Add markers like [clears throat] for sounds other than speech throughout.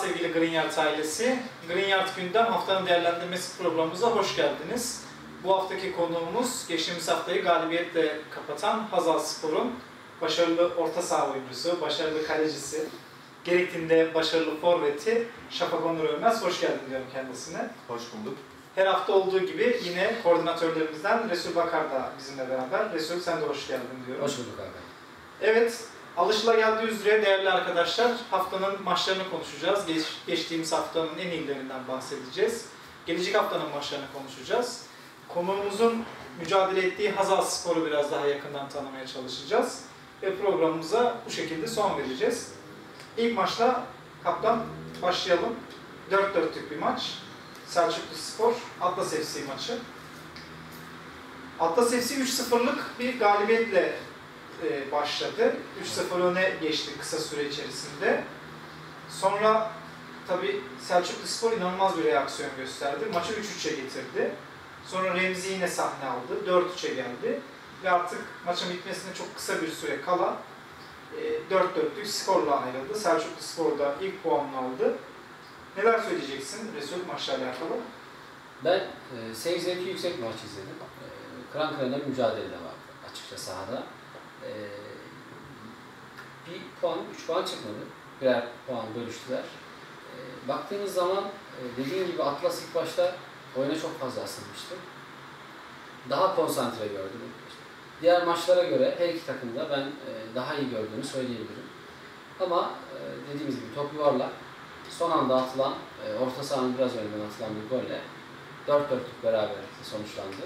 Sevgili Green Yard ailesi. Green Yard Gündem haftanın değerlendirmesi programımıza hoş geldiniz. Bu haftaki konuğumuz geçtiğimiz haftayı galibiyetle kapatan Hazal Spor'un başarılı orta saha oyuncusu, başarılı kalecisi, gerektiğinde başarılı forveti Şafak Onur Ölmez. Hoş geldin diyorum kendisine. Hoş bulduk. Her hafta olduğu gibi yine koordinatörlerimizden Resul Bakar da bizimle beraber. Resul sen de hoş geldin diyorum. Hoş bulduk abi. Evet, alışılageldiği üzere değerli arkadaşlar haftanın maçlarını konuşacağız. Geç, geçtiğimiz haftanın en iyilerinden bahsedeceğiz. Gelecek haftanın maçlarını konuşacağız. Konuğumuzun mücadele ettiği Hazal Spor'u biraz daha yakından tanımaya çalışacağız. Ve programımıza bu şekilde son vereceğiz. İlk maçla kaptan başlayalım. 4-4'lük bir maç. Selçuklu Spor, Atlas FC maçı. Atlas FC 3-0'lık bir galibiyetle e, başladı. 3-0 öne geçti kısa süre içerisinde. Sonra tabi Selçuklu Spor inanılmaz bir reaksiyon gösterdi. Maçı 3-3'e getirdi. Sonra Remzi yine sahne aldı. 4-3'e geldi. Ve artık maçın bitmesine çok kısa bir süre kala e, 4-4'lük skorla ayrıldı. Selçuklu Spor da ilk puanını aldı. Neler söyleyeceksin Resul maçla alakalı? Ben e, seyir yüksek maç izledim. E, kıran kırana mücadele de vardı açıkça sahada. E, bir puan, üç puan çıkmadı. Birer puan bölüştüler. E, baktığınız zaman e, dediğim gibi Atlas ilk başta oyuna çok fazla asılmıştı. Daha konsantre gördüm. Diğer maçlara göre her iki takımda ben e, daha iyi gördüğümü söyleyebilirim. Ama e, dediğimiz gibi top yuvarlak. Son anda atılan, e, orta sahanın biraz önünden atılan bir golle 4-4'lük beraberlikle sonuçlandı.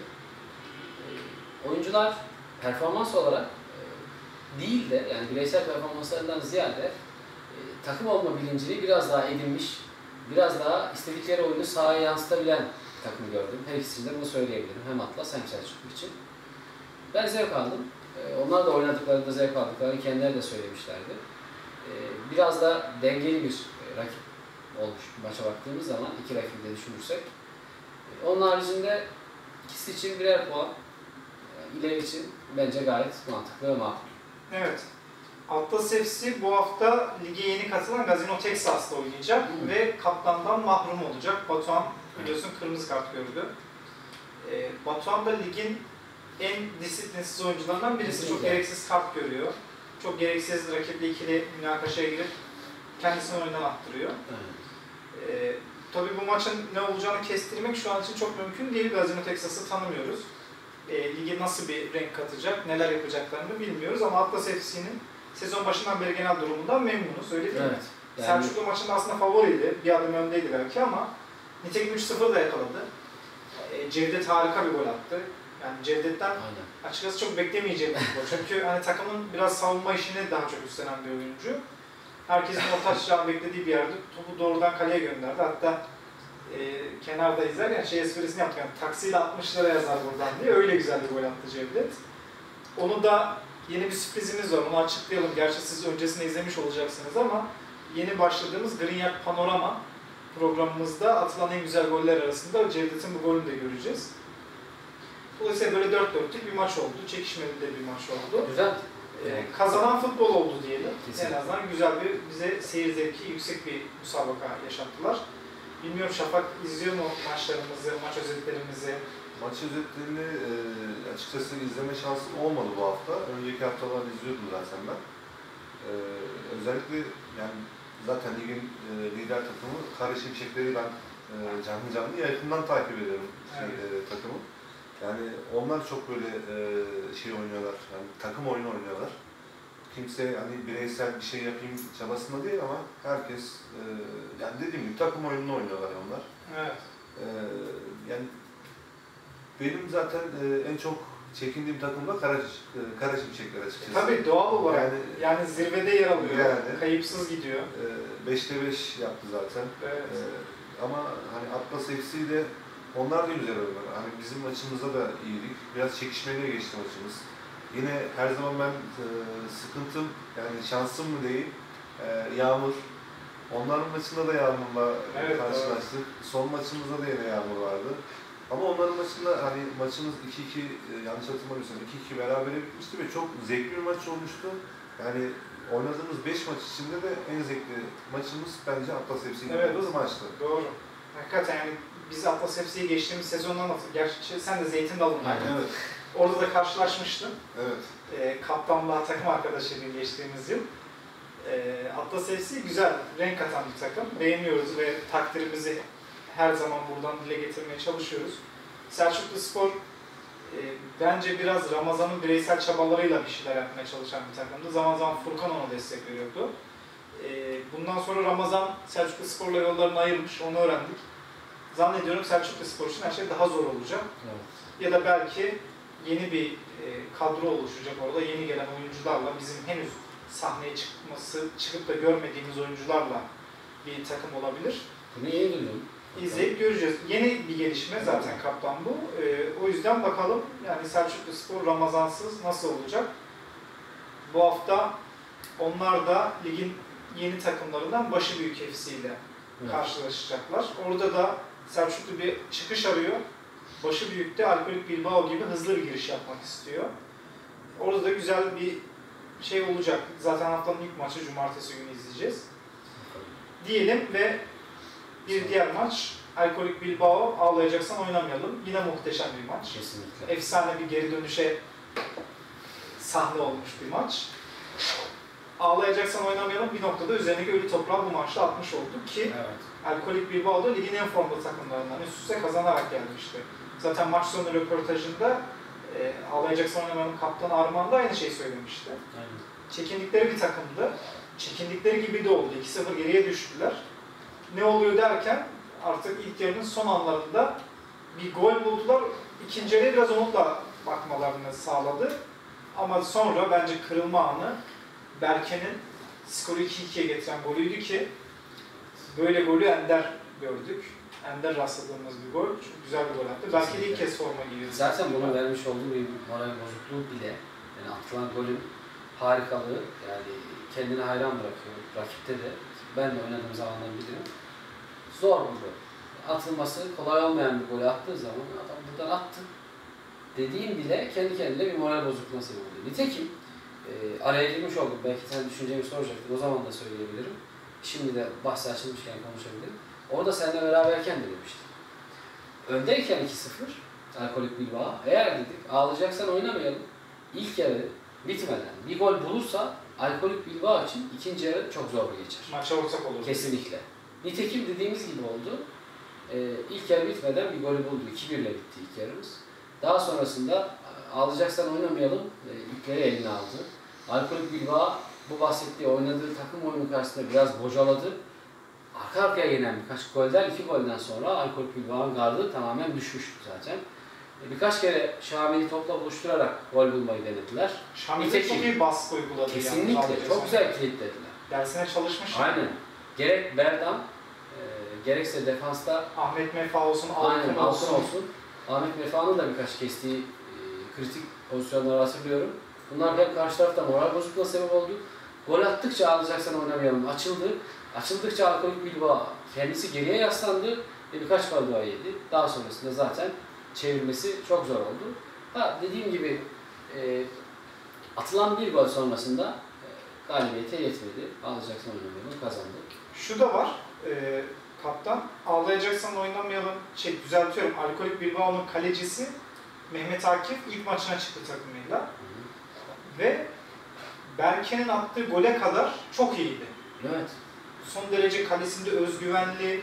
E, oyuncular performans olarak değil de yani bireysel performanslarından ziyade e, takım olma bilincini biraz daha edinmiş, biraz daha istedikleri oyunu sahaya yansıtabilen takım gördüm. Her ikisinde bunu söyleyebilirim. Hem Atlas hem Selçuklu için. Ben zevk aldım. E, onlar da oynadıklarında zevk aldıklarını kendileri de söylemişlerdi. E, biraz da dengeli bir rakip olmuş maça baktığımız zaman iki rakibi de düşünürsek. Onun haricinde ikisi için birer puan ileri için bence gayet mantıklı ve makul. Evet. Atlas FC bu hafta lige yeni katılan Gazino Texas'ta oynayacak Hı. ve kaptandan mahrum olacak. Batuhan biliyorsun kırmızı kart gördü. Ee, Batuhan da ligin en disiplinsiz oyuncularından birisi. Çok gereksiz kart görüyor. Çok gereksiz rakiple ikili münakaşaya girip kendisini oyundan attırıyor. Ee, tabii bu maçın ne olacağını kestirmek şu an için çok mümkün değil. Gazino Texas'ı tanımıyoruz. E, lige nasıl bir renk katacak, neler yapacaklarını bilmiyoruz ama Atlas FC'nin sezon başından beri genel durumundan memnunuz, öyle değil mi? Evet. Yani, Selçuklu maçında aslında favoriydi, bir adım öndeydi belki ama nitekim 3-0 da yakaladı. E, Cevdet harika bir gol attı. Yani Cevdet'ten aynen. açıkçası çok beklemeyeceğim bir gol. Çünkü hani takımın biraz savunma işini daha çok üstlenen bir oyuncu. Herkesin orta açacağını beklediği bir yerde topu doğrudan kaleye gönderdi. Hatta e, kenarda izlerken şey esprisini yaptı. Yani taksiyle 60 lira yazar buradan diye. Öyle güzel bir gol attı Cevdet. Onu da yeni bir sürprizimiz var. Onu açıklayalım. Gerçi siz öncesinde izlemiş olacaksınız ama yeni başladığımız Green Yard Panorama programımızda atılan en güzel goller arasında Cevdet'in bu golünü de göreceğiz. Dolayısıyla böyle 4-4'lük bir maç oldu. Çekişmeli de bir maç oldu. Güzel. Ee, kazanan futbol oldu diyelim. Kesinlikle. En azından güzel bir, bize seyir zevki yüksek bir müsabaka yaşattılar. Bilmiyorum Şafak izliyor mu maçlarımızı, maç özetlerimizi? Maç özetlerini e, açıkçası izleme şansım olmadı bu hafta. Önceki haftalar izliyordum zaten ben. E, özellikle yani zaten ligin e, lider takımı Kara Şimşekleri ben e, canlı canlı yakından takip ediyorum şey, e, takımı. Yani onlar çok böyle e, şey oynuyorlar, yani takım oyunu oynuyorlar. Kimse hani bireysel bir şey yapayım çabasında değil ama herkes e, yani dediğim gibi takım oyununu oynuyorlar onlar. Evet. Ee, yani benim zaten e, en çok çekindiğim takım da Kara, e, Kara Şimşekler açıkçası. Tabii doğal olarak. Yani, Yani zirvede yer alıyor. Yani. Kayıpsız gidiyor. 5'te 5 yaptı zaten. Evet. Ee, ama hani Atlas FC de onlar da güzel oynuyor. Hani bizim maçımızda da iyiydik. Biraz çekişmeli geçti maçımız. Yine her zaman ben e, sıkıntım, yani şansım mı değil, e, yağmur. Onların maçında da yağmurla Evet, karşılaştık. Son maçımızda da yine yağmur vardı. Ama onların maçında hani maçımız 2-2 e, yanlış hatırlamıyorsam 2-2 beraber bitmişti ve çok zevkli bir maç olmuştu. Yani oynadığımız 5 maç içinde de en zevkli maçımız bence Atlas FC'nin Evet. maçtı. Doğru. Hakikaten yani biz Atlas FC'yi geçtiğimiz sezondan hatırlıyorum. Gerçi sen de Zeytin Dalı'ndaydın. Evet, Orada da karşılaşmıştın. evet. E, kaptanla takım arkadaşıydım geçtiğimiz yıl. E, Atlas FC güzel, renk atan bir takım. Beğeniyoruz ve takdirimizi her zaman buradan dile getirmeye çalışıyoruz. Selçuklu Spor e, bence biraz Ramazan'ın bireysel çabalarıyla bir şeyler yapmaya çalışan bir takımdı. Zaman zaman Furkan ona destek veriyordu. E, bundan sonra Ramazan Selçuklu Spor'la yollarını ayırmış, onu öğrendik. Zannediyorum Selçuklu Spor için her şey daha zor olacak. Evet. Ya da belki yeni bir e, kadro oluşacak orada. Yeni gelen oyuncularla bizim henüz sahneye çıkması, çıkıp da görmediğimiz oyuncularla bir takım olabilir. Bunu yeni duydum. İzleyip göreceğiz. Yeni bir gelişme zaten kaptan bu. E, o yüzden bakalım yani Selçuklu Spor Ramazansız nasıl olacak? Bu hafta onlar da ligin yeni takımlarından başı büyük FC ile Evet. karşılaşacaklar. Orada da Selçuklu bir çıkış arıyor. Başı büyükte Alkolik Bilbao gibi hızlı bir giriş yapmak istiyor. Orada da güzel bir şey olacak. Zaten haftanın ilk maçı cumartesi günü izleyeceğiz. Diyelim ve bir diğer maç Alkolik Bilbao ağlayacaksan oynamayalım. Yine muhteşem bir maç. Kesinlikle. Efsane bir geri dönüşe sahne olmuş bir maç. Ağlayacaksan oynamayalım bir noktada üzerindeki ölü toprağı bu maçta atmış olduk ki Evet. Alkolik Bilbao da ligin en formda takımlarından üst üste kazanarak gelmişti. Zaten maç sonu röportajında e, ağlayacaksan oynamayalım kaptanı Arman da aynı şeyi söylemişti. Aynen. Çekindikleri bir takımdı. Çekindikleri gibi de oldu. 2-0 geriye düştüler. Ne oluyor derken artık ilk yarının son anlarında bir gol buldular. İkinci yarıya biraz umutla bakmalarını sağladı. Ama sonra bence kırılma anı Berke'nin skoru 2-2'ye getiren golüydü ki böyle golü Ender gördük. Ender rastladığımız bir gol. Çok güzel bir gol attı. Belki de ilk kez forma giyiyordu. Zaten bunun vermiş olduğu bir moral bozukluğu bile yani atılan golün harikalığı yani kendini hayran bırakıyor rakipte de. Ben de oynadığım zamandan biliyorum. Zor bir gol. Atılması kolay olmayan bir golü attığı zaman adam buradan attı. Dediğim bile kendi kendine bir moral bozukluğuna sebep oluyor. Nitekim e, araya girmiş oldum. Belki sen düşüncemi soracaktın. O zaman da söyleyebilirim. Şimdi de bahsi açılmışken konuşabilirim. Orada seninle beraberken de demiştim. Öndeyken 2-0 Alkolik Bilbao. Eğer dedik ağlayacaksan oynamayalım. İlk yarı bitmeden bir gol bulursa Alkolik Bilbao için ikinci yarı çok zor geçer. Maça ortak olur. Kesinlikle. Nitekim dediğimiz gibi oldu. Ee, ilk yarı bitmeden bir golü buldu. 2-1 ile bitti ilk yarımız. Daha sonrasında ağlayacaksan oynamayalım e, ipleri eline aldı. Alkolik Bilbao bu bahsettiği oynadığı takım oyunu karşısında biraz bocaladı. Arka arkaya yenen birkaç golden, iki golden sonra Alkolik Bilbao'nun gardı tamamen düşmüştü zaten. E, Birkaç kere Şamil'i topla buluşturarak gol bulmayı denediler. Nitekim. çok iyi baskı uyguladı. yani. Kesinlikle. Ağlayacaksan. Çok güzel kilitlediler. Dersine çalışmış. Aynen. Gerek Berdan, e, gerekse defansta Ahmet Mefa olsun, Altın olsun. olsun. Ahmet Mefa'nın da birkaç kestiği e, kritik pozisyonları hatırlıyorum. Bunlar hep karşı tarafta moral bozukluğuna sebep oldu. Gol attıkça ağlayacaksan oynamayalım. Açıldı. Açıldıkça Alkolik Bilbao kendisi geriye yaslandı ve birkaç gol daha yedi. Daha sonrasında zaten çevirmesi çok zor oldu. Ha, dediğim gibi e, atılan bir gol sonrasında e, galibiyete yetmedi. Ağlayacaksan oynamayalım kazandı. Şu da var. E, kaptan, ağlayacaksan oynamayalım. Şey düzeltiyorum. Alkolik Bilbao'nun kalecisi Mehmet Akif ilk maçına çıktı takımıyla. Hı hı. Ve Berke'nin attığı gole kadar çok iyiydi. Evet. Son derece kalesinde özgüvenli,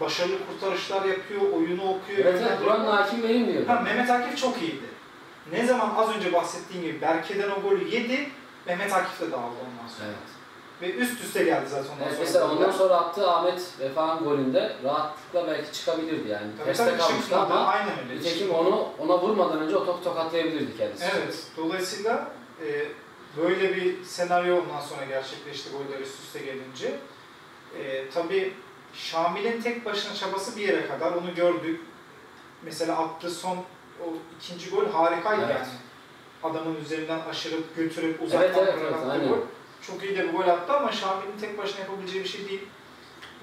başarılı kurtarışlar yapıyor, oyunu okuyor. Evet, evet. Buranın hakim benim diyor. Ha, Mehmet Akif çok iyiydi. Ne zaman az önce bahsettiğim gibi Berke'den o golü yedi, Mehmet Akif de dağıldı ondan sonra. Evet. Ve üst üste geldi zaten ondan Evet, sonra. mesela ondan sonra attığı Ahmet Vefa'nın golünde rahatlıkla belki çıkabilirdi yani. Tabii Teste kalmıştı ama aynen öyle. nitekim onu ona vurmadan önce o topu tokatlayabilirdi kendisi. Evet, dolayısıyla e, böyle bir senaryo ondan sonra gerçekleşti goller üst üste gelince. E, tabii Şamil'in tek başına çabası bir yere kadar onu gördük. Mesela attığı son o ikinci gol harikaydı Evet. yani. Adamın üzerinden aşırıp götürüp uzaktan Evet, evet, evet, attığı gol. Çok iyi de bir gol attı ama Şamil'in tek başına yapabileceği bir şey değil.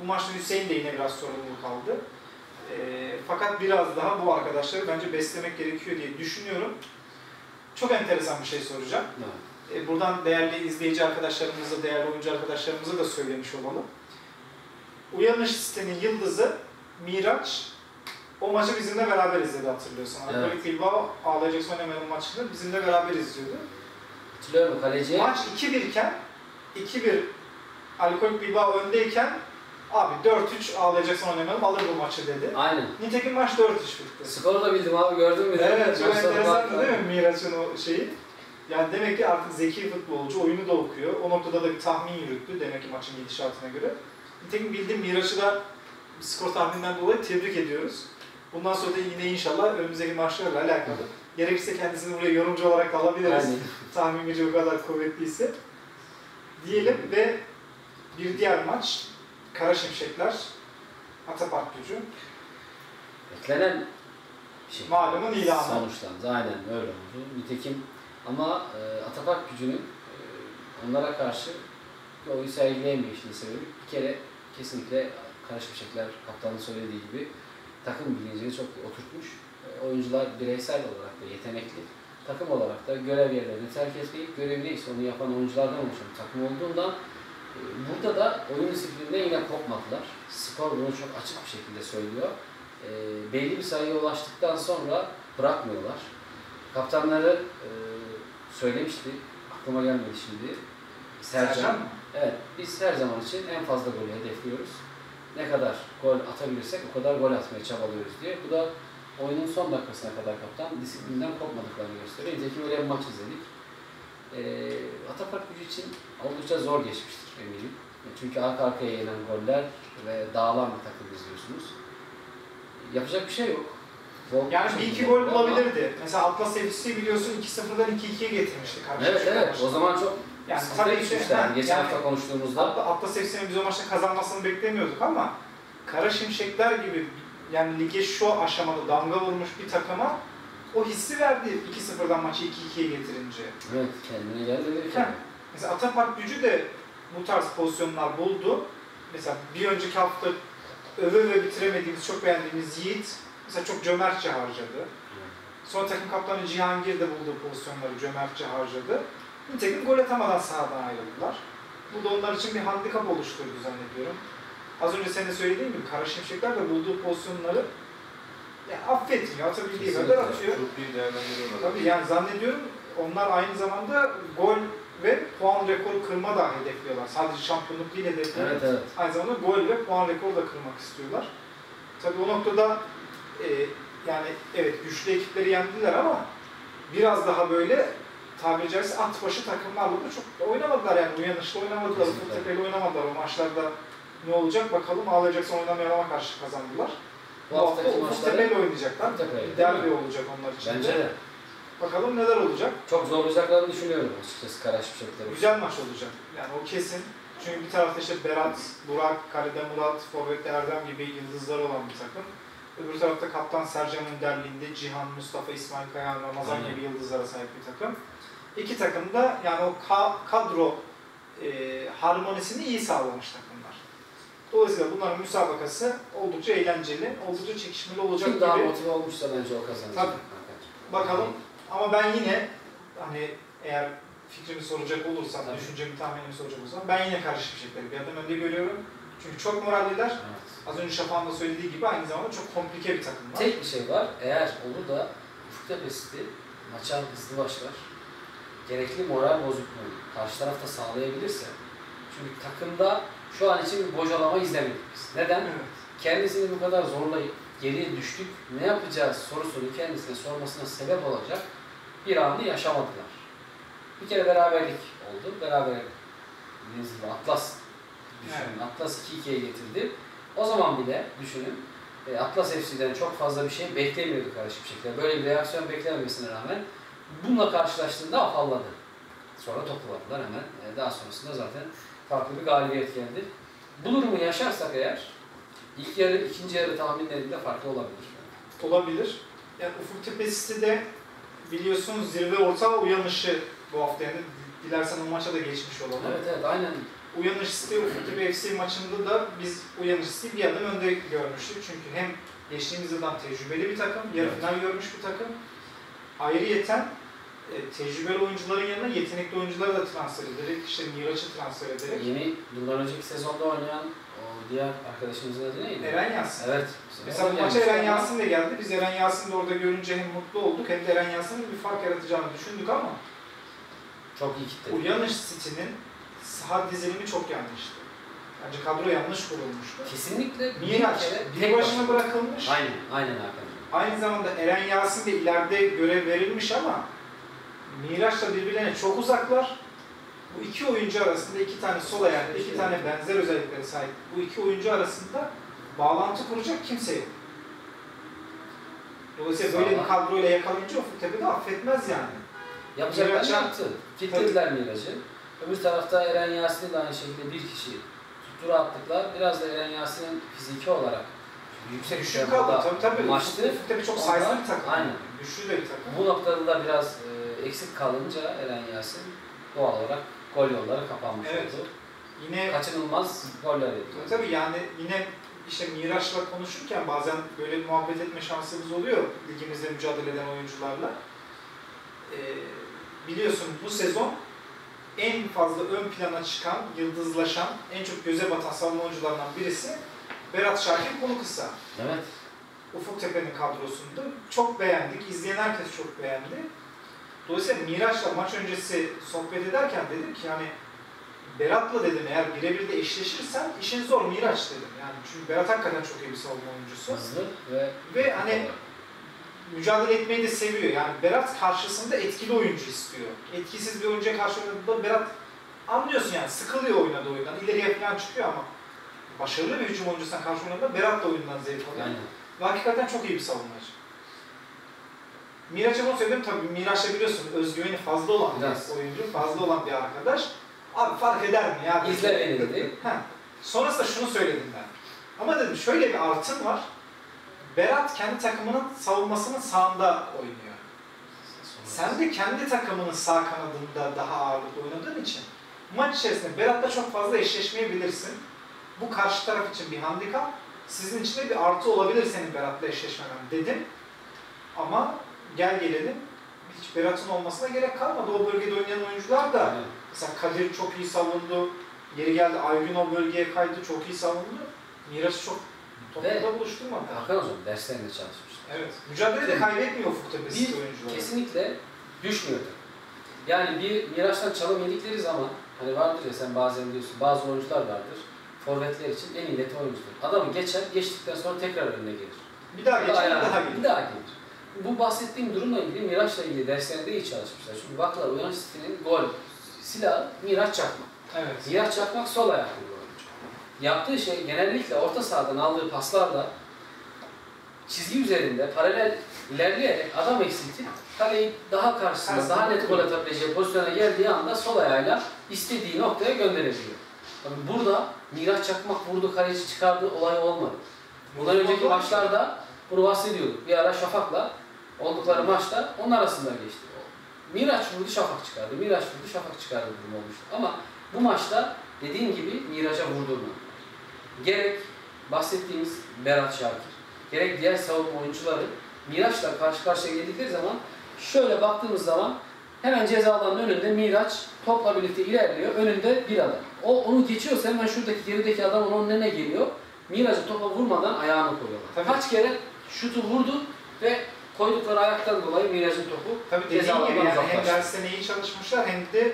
Bu maçta Hüseyin de yine biraz sorumluluk aldı. E, fakat biraz daha bu arkadaşları bence beslemek gerekiyor diye düşünüyorum. Çok enteresan bir şey soracağım. Evet. e, buradan değerli izleyici arkadaşlarımıza, değerli oyuncu arkadaşlarımıza da söylemiş olalım. Uyanış sitenin yıldızı Miraç o maçı bizimle beraber izledi hatırlıyorsun. Evet. Alkolik Bilbao ağlayacak oynamayan maçını bizimle beraber izliyordu. Hatırlıyorum kaleciye. Maç 2-1 iken 2-1 Alkolik Bilbao öndeyken abi 4-3 ağlayacaksın oynamayalım alır bu maçı dedi. Aynen. Nitekim maç 4-3 bitti. Skoru da bildim abi gördün mü? Evet çok baktım. değil mi Miraç'ın o şeyi? Yani demek ki artık zeki futbolcu, oyunu da okuyor. O noktada da bir tahmin yürüttü demek ki maçın gidişatına göre. Nitekim bildiğim Miraç'ı da skor tahmininden dolayı tebrik ediyoruz. Bundan sonra da yine inşallah önümüzdeki maçlarla alakalı. Gerekirse kendisini buraya yorumcu olarak alabiliriz. Aynen. Tahmin gücü o kadar kuvvetliyse. Diyelim ve bir diğer maç Kara Şimşekler Atapark gücü. Beklenen şey. Malumun ilanı. Sonuçlandı. Aynen öyle oldu. Nitekim ama e, Atapark gücünün e, onlara karşı oyun sergileyemeyişinin sebebi bir kere kesinlikle Karışmışekler kaptanın söylediği gibi takım bilincini çok oturtmuş. E, oyuncular bireysel olarak da yetenekli. Takım olarak da görev yerlerini terk etmeyip görevi neyse onu yapan oyunculardan oluşan takım olduğundan e, burada da oyun disiplininde yine kopmadılar. Skor bunu çok açık bir şekilde söylüyor. E, belli bir sayıya ulaştıktan sonra bırakmıyorlar. Kaptanları e, söylemişti, aklıma gelmedi şimdi. Sercan. Sercan? Evet, biz her zaman için en fazla golü hedefliyoruz. Ne kadar gol atabilirsek o kadar gol atmaya çabalıyoruz diye. Bu da oyunun son dakikasına kadar kaptan disiplinden kopmadıklarını gösteriyor. Nitekim öyle bir maç izledik. Ee, Atapark gücü için oldukça zor geçmiştir eminim. Çünkü arka arkaya yenen goller ve dağılan bir takım izliyorsunuz. Yapacak bir şey yok. Gol Yani bir iki iyi gol ama- bulabilirdi. Mesela Atlas FC biliyorsun 2-0'dan 2-2'ye getirmişti Evet evet o zaman çok Yani sıkıntıya tabii düşmüşlerdi. ha, Geçen yani hafta konuştuğumuzda. Atla- Atlas FC'nin biz o maçta kazanmasını beklemiyorduk ama Kara Şimşekler gibi yani lige şu aşamada damga vurmuş bir takıma o hissi verdi 2-0'dan maçı 2-2'ye getirince. Evet kendine geldi Heh. kere. Mesela Atapark gücü de bu tarz pozisyonlar buldu. Mesela bir önceki hafta öve öve bitiremediğimiz, çok beğendiğimiz Yiğit mesela çok cömertçe harcadı. Sonra takım kaptanı Cihangir de bulduğu pozisyonları cömertçe harcadı. Nitekim gol atamadan sahadan ayrıldılar. Bu da onlar için bir handikap oluşturdu zannediyorum. Az önce senin de söylediğin gibi Kara Şimşekler de bulduğu pozisyonları ya affetmiyor, atabildiği kadar atıyor. Çok iyi değerlendiriyorlar. Tabii yani zannediyorum onlar aynı zamanda gol ve puan rekoru kırma da hedefliyorlar. Sadece şampiyonluk değil hedefliyorlar. Evet evet. Aynı zamanda gol ve puan rekoru da kırmak istiyorlar. Tabii o noktada e, yani evet güçlü ekipleri yendiler ama biraz daha böyle tabiri caizse at başı takımlarla da çok oynamadılar yani uyanışlı oynamadılar, tepeli oynamadılar o maçlarda ne olacak bakalım ağlayacaksa oynamayalama karşı kazandılar. Bu Bu hafta tepeli oynayacaklar. Derbi olacak onlar için bence de. Bakalım neler olacak. Çok zorlayacaklarını düşünüyorum açıkçası Karaşipşekleri. Güzel maç olacak. Yani o kesin. Çünkü bir tarafta işte Berat, Burak, Kalede Murat, Forvet'te Erdem gibi yıldızları olan bir takım. Öbür tarafta Kaptan Sercan önderliğinde Cihan, Mustafa, İsmail Kayan, Ramazan Aynen. gibi yıldızlara sahip bir takım. İki takım da yani o ka- kadro e, harmonisini iyi sağlamış takımlar. Dolayısıyla bunların müsabakası oldukça eğlenceli, oldukça çekişmeli olacak Kim daha gibi. motive olmuşsa bence o kazanacak. Tabii. Bakalım. Ama ben yine hani eğer fikrimi soracak olursam, Tabii. düşüncemi, tahminimi soracak olursam ben yine Şimşekleri bir adım önde görüyorum. Çünkü çok moralliler. Evet. Az önce Şafak'ın da söylediği gibi aynı zamanda çok komplike bir takım var. Tek bir şey var. Eğer olur da Ufuk Tepesi maça hızlı başlar. Gerekli moral bozukluğunu karşı tarafta sağlayabilirse çünkü takımda şu an için bir bocalama izlemedik biz. Neden? Evet. kendisini bu kadar zorlayıp geriye düştük, ne yapacağız sorusunu kendisine sormasına sebep olacak bir anı yaşamadılar. Bir kere beraberlik oldu. Beraber bildiğiniz gibi Atlas düşünün. Atlas 2-2'ye getirdi. O zaman bile düşünün e, Atlas FC'den çok fazla bir şey beklemiyorduk karışık bir şekilde. Böyle bir reaksiyon beklememesine rağmen bununla karşılaştığında afalladı. Sonra topladılar hemen. E, daha sonrasında zaten farklı bir galibiyet geldi. Bu durumu yaşarsak eğer ilk yarı, ikinci yarı tahminlerinde farklı olabilir. Olabilir. Yani Ufuk Tepesi de biliyorsunuz zirve orta uyanışı bu hafta yani. Dilersen o maça da geçmiş olalım. Evet evet aynen. Uyanış City Ufuk Tepe FC maçında da biz Uyanış City'yi bir adım önde görmüştük. Çünkü hem geçtiğimiz yıldan tecrübeli bir takım, yarı Evet. final görmüş bir takım. Ayrıyeten tecrübeli oyuncuların yanına yetenekli oyuncuları da transfer ederek, işte Miraç'ı transfer ederek. Yeni bundan önceki sezonda oynayan o diğer arkadaşımızın adı neydi? Eren Yasin. Evet. Mesela bu maça Eren Yasin de geldi. Biz Eren Yasin'i de orada görünce hem mutlu olduk hem de Eren Yasin'in bir fark yaratacağını düşündük ama Çok iyi kitle. Uyanış City'nin saha dizilimi çok yanlıştı. Bence kadro yanlış kurulmuştu. Kesinlikle bir Miraç bir tek başına bırakılmış. Aynen, aynen Hakan. Aynı zamanda Eren Yasin de ileride görev verilmiş ama Miraç'la birbirlerine çok uzaklar. Bu iki oyuncu arasında iki tane sol ayaklı, iki tane benzer özelliklere sahip bu iki oyuncu arasında bağlantı kuracak kimse yok. Dolayısıyla böyle bir kadroyla yakalayınca Ufuk Tepe de affetmez yani. Yapacaklarını Miraç'a- yaptı. Kilitlediler Miraç'ı. Öbür tarafta Eren Yasin'i de aynı şekilde bir kişi tuttura attıklar. Biraz da Eren Yasin'in fiziki olarak yüksek Düşük kaldı tabii tabii. maçtı. Ufuk Tepe çok sayısız bir takım. Aynen. Güçlü de bir takım. Bu noktada da biraz e, eksik kalınca Eren Yasin doğal olarak gol yolları kapanmış Evet. oldu. Yine Kaçınılmaz goller yedi. Tabii yani yine işte Miraç'la konuşurken bazen böyle muhabbet etme şansımız oluyor ligimizde mücadele eden oyuncularla. Ee, biliyorsun bu sezon en fazla ön plana çıkan, yıldızlaşan, en çok göze batan savunma oyuncularından birisi Berat Şakir konu kısa. Evet. Ufuk Tepe'nin kadrosunda. Çok beğendik, izleyen herkes çok beğendi. Dolayısıyla Miraç'la maç öncesi sohbet ederken dedim ki hani Berat'la dedim eğer birebir de eşleşirsen işin zor Miraç dedim. Yani çünkü Berat hakikaten çok iyi bir savunma oyuncusu. Hızlı ve Ve hani mücadele etmeyi de seviyor. Yani Berat karşısında etkili oyuncu istiyor. Etkisiz bir oyuncuya karşı oynadığında Berat anlıyorsun yani sıkılıyor oynadığı oyundan. İleriye falan çıkıyor ama başarılı bir hücum oyuncusuna karşı oynadığında Berat da oyundan zevk alıyor. aynen. Ve hakikaten çok iyi bir savunmacı. Miraç'a bunu söyledim tabii Miraç'la biliyorsun özgüveni fazla olan Biraz. bir oyuncu, fazla olan bir arkadaş. Abi fark eder mi ya? İzle beni dedi. Sonrasında şunu söyledim ben. Ama dedim şöyle bir artın var. Berat kendi takımının savunmasının sağında oynuyor. Sen de kendi takımının sağ kanadında daha ağırlıklı oynadığın için maç içerisinde Berat'la çok fazla eşleşmeyebilirsin. Bu karşı taraf için bir handikap. Sizin için de bir artı olabilir senin Berat'la eşleşmemen dedim. Ama gel gelelim hiç Berat'ın olmasına gerek kalmadı. O bölgede oynayan oyuncular da Aynen. mesela Kadir çok iyi savundu. Yeri geldi Aygün o bölgeye kaydı çok iyi savundu. Miraç'ı çok topunda buluşturmadı. Hakan Hocam derslerinde çalışmış. Evet. Mücadele de kaybetmiyor Ufuk Tepesi Bir oyuncuları. kesinlikle düşmüyor. Yani bir Miraç'tan çalım yedikleri zaman hani vardır ya sen bazen diyorsun bazı oyuncular vardır. Forvetler için en iyi neti oyuncudur. Adamı geçer, geçtikten sonra tekrar önüne gelir. Bir daha Bir geçer, bir daha Bir gelir. daha gelir. Bu bahsettiğim durumla ilgili Miraç'la ilgili derslerinde iyi çalışmışlar. Çünkü Uyanış City'nin gol silahı Miraç Çakmak. Evet. Miraç Çakmak sol ayaklı bir oyuncu. Yaptığı şey genellikle orta sahadan aldığı paslarla çizgi üzerinde paralel ilerleyerek adam eksiltip kaleyi daha karşısında, Karşısında daha net gol atabileceği pozisyona geldiği anda sol ayağıyla istediği noktaya gönderebiliyor. Bakın burada Miraç Çakmak vurdu kaleci çıkardığı olay olmadı. Bundan önceki maçlarda bunu bahsediyorduk. Bir ara Şafak'la oldukları maçta onun arasında geçti. Miraç vurdu Şafak çıkardı. Miraç vurdu Şafak çıkardı durum olmuştu. Ama bu maçta dediğim gibi Miraç'a vurdurmadı. Gerek bahsettiğimiz Berat Şakir, gerek diğer savunma oyuncuları Miraç'la karşı karşıya geldikleri zaman şöyle baktığımız zaman hemen ceza alanının önünde Miraç topla birlikte ilerliyor. Önünde bir adam. O onu geçiyorsa hemen şuradaki gerideki adam onun önüne geliyor. Miraç'ı topa vurmadan ayağını koyuyorlar. Tabii. Kaç kere şutu vurdu ve koydukları ayaktan dolayı Miraç'ın topu Tabii dediğim gibi yani hem dersten iyi çalışmışlar hem de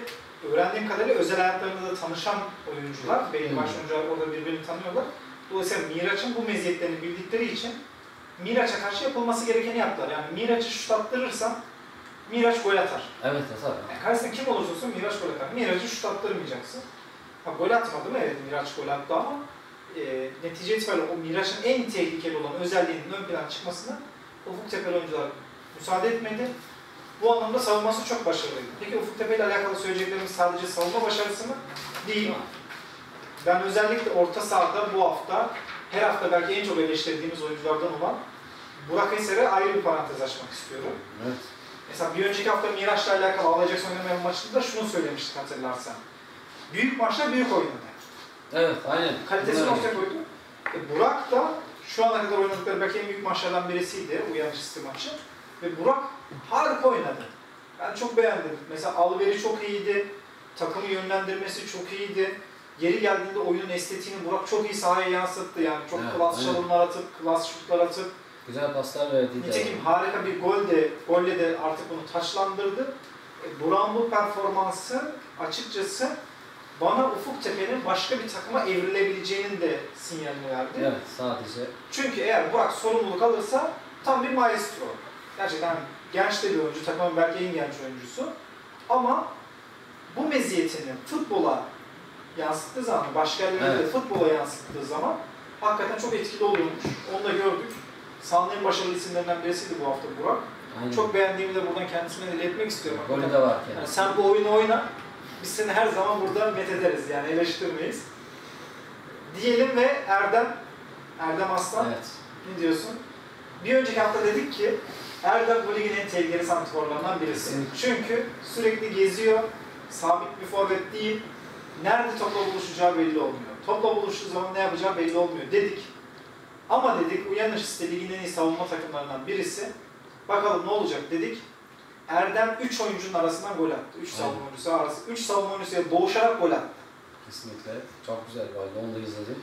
öğrendiğim kadarıyla özel hayatlarında da tanışan oyuncular. Belli Hmm. başlı oyuncular orada birbirini tanıyorlar. Dolayısıyla Miraç'ın bu meziyetlerini bildikleri için Miraç'a karşı yapılması gerekeni yaptılar. Yani Miraç'ı şut attırırsan Miraç gol atar. Evet atar. Yani karşısında kim olursa olsun Miraç gol atar. Miraç'ı şut attırmayacaksın. Ha, gol atmadı mı? Evet Miraç gol attı ama e, netice itibariyle o Miraç'ın en tehlikeli olan özelliğinin ön plana çıkmasına Ufuk Tepeli oyuncular müsaade etmedi. Bu anlamda savunması çok başarılıydı. Peki Ufuk Tepe ile alakalı söyleyeceklerimiz sadece savunma başarısı mı? Değil. Ben özellikle orta sahada bu hafta, her hafta belki en çok eleştirdiğimiz oyunculardan olan Burak Eser'e ayrı bir parantez açmak istiyorum. Evet. Mesela bir önceki hafta Miraç'la alakalı Alacak oynamayan maçında şunu söylemiştik hatırlarsan. Büyük maçta büyük oynadı. Evet aynen. Kalitesini ortaya koydu. E, Burak da şu ana kadar oynadıkları belki en büyük maçlardan birisiydi Uyanış City maçı. Ve Burak harika oynadı. Ben çok beğendim. Mesela alveri çok iyiydi. Takımı yönlendirmesi çok iyiydi. Geri geldiğinde oyunun estetiğini Burak çok iyi sahaya yansıttı. Yani çok Evet, klas aynen. atıp, klas şutlar atıp. Güzel paslar verdi. Nitekim harika bir gol de, golle de artık bunu taçlandırdı. E, Burak'ın bu performansı açıkçası bana Ufuk Tepe'nin başka bir takıma evrilebileceğinin de sinyalini verdi. Evet sadece Çünkü eğer Burak sorumluluk alırsa tam bir maestro. Gerçekten genç de bir oyuncu, takımın belki en genç oyuncusu. Ama bu meziyetini futbola yansıttığı zaman, başka yerlerde de Evet. futbola yansıttığı zaman hakikaten çok etkili oluyormuş. Onu da gördük. Sahanın en başarılı isimlerinden birisiydi bu hafta Burak. aynen. Çok beğendiğimi de buradan kendisine dile etmek istiyorum. Golü de var Yani yani. sen bu oyunu oyna, biz seni her zaman burada met ederiz yani eleştirmeyiz. Diyelim ve Erdem, Erdem Aslan Evet. ne diyorsun? Bir önceki hafta dedik ki Erdem bu ligin en tehlikeli santrforlarından birisi. Kesinlikle. Çünkü sürekli geziyor, sabit bir forvet değil. Nerede topla buluşacağı belli olmuyor. Topla buluştuğu zaman ne yapacağı belli olmuyor dedik. Ama dedik uyanış işte ligin en iyi savunma takımlarından birisi. Bakalım ne olacak dedik. Erdem 3 oyuncunun arasından gol attı. 3 Aynen. savunma oyuncusu arası. 3 savunma oyuncusuyla boğuşarak gol attı. Kesinlikle. Çok güzel gol. Onu da izledim.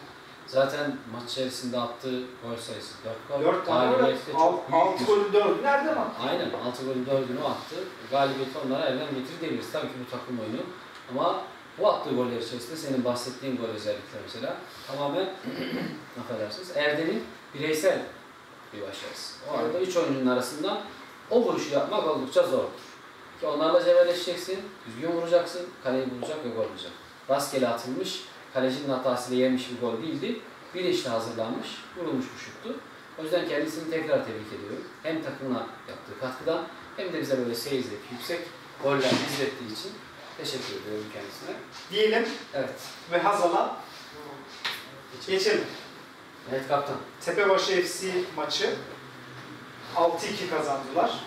Zaten maç içerisinde attığı gol sayısı 4 gol. 4 tane gol Galibiyette çok 6 büyük bir- golün 4'ü nereden attı? Aynen 6 golün 4'ünü attı. Galibiyeti onlara elden getirdi diyebiliriz. Tabii ki bu takım oyunu. Ama bu attığı goller içerisinde senin bahsettiğin gol özellikle mesela tamamen [clears throat] affedersiniz Erdem'in bireysel bir başarısı. O arada 3 oyuncunun arasından o vuruşu yapmak oldukça zordur. Ki onlarla cebelleşeceksin, düzgün vuracaksın, kaleyi bulacak ve gol olacak. Rastgele atılmış, kalecinin hatasıyla yemiş bir gol değildi. Bilinçli hazırlanmış, vurulmuş bir şuttu. O yüzden kendisini tekrar tebrik ediyorum. Hem takımına yaptığı katkıdan hem de bize böyle seyir zevki yüksek goller izlettiği için teşekkür ediyorum kendisine. Diyelim Evet. ve Hazal'a geçelim. Evet kaptan. Tepebaşı FC maçı 6-2 kazandılar.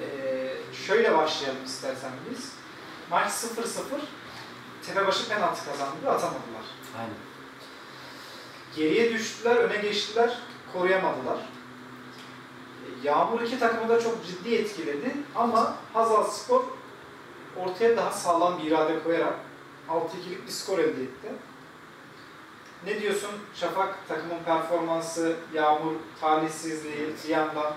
Ee, şöyle başlayalım istersen biz. Maç 0-0. Tepebaşı penaltı kazandı, atamadılar. Aynen. Geriye düştüler, öne geçtiler, koruyamadılar. Ee, Yağmur iki takımı da çok ciddi etkiledi ama Hazal Spor ortaya daha sağlam bir irade koyarak 6-2'lik bir skor elde etti. Ne diyorsun Şafak takımın performansı, Yağmur talihsizliği bir yandan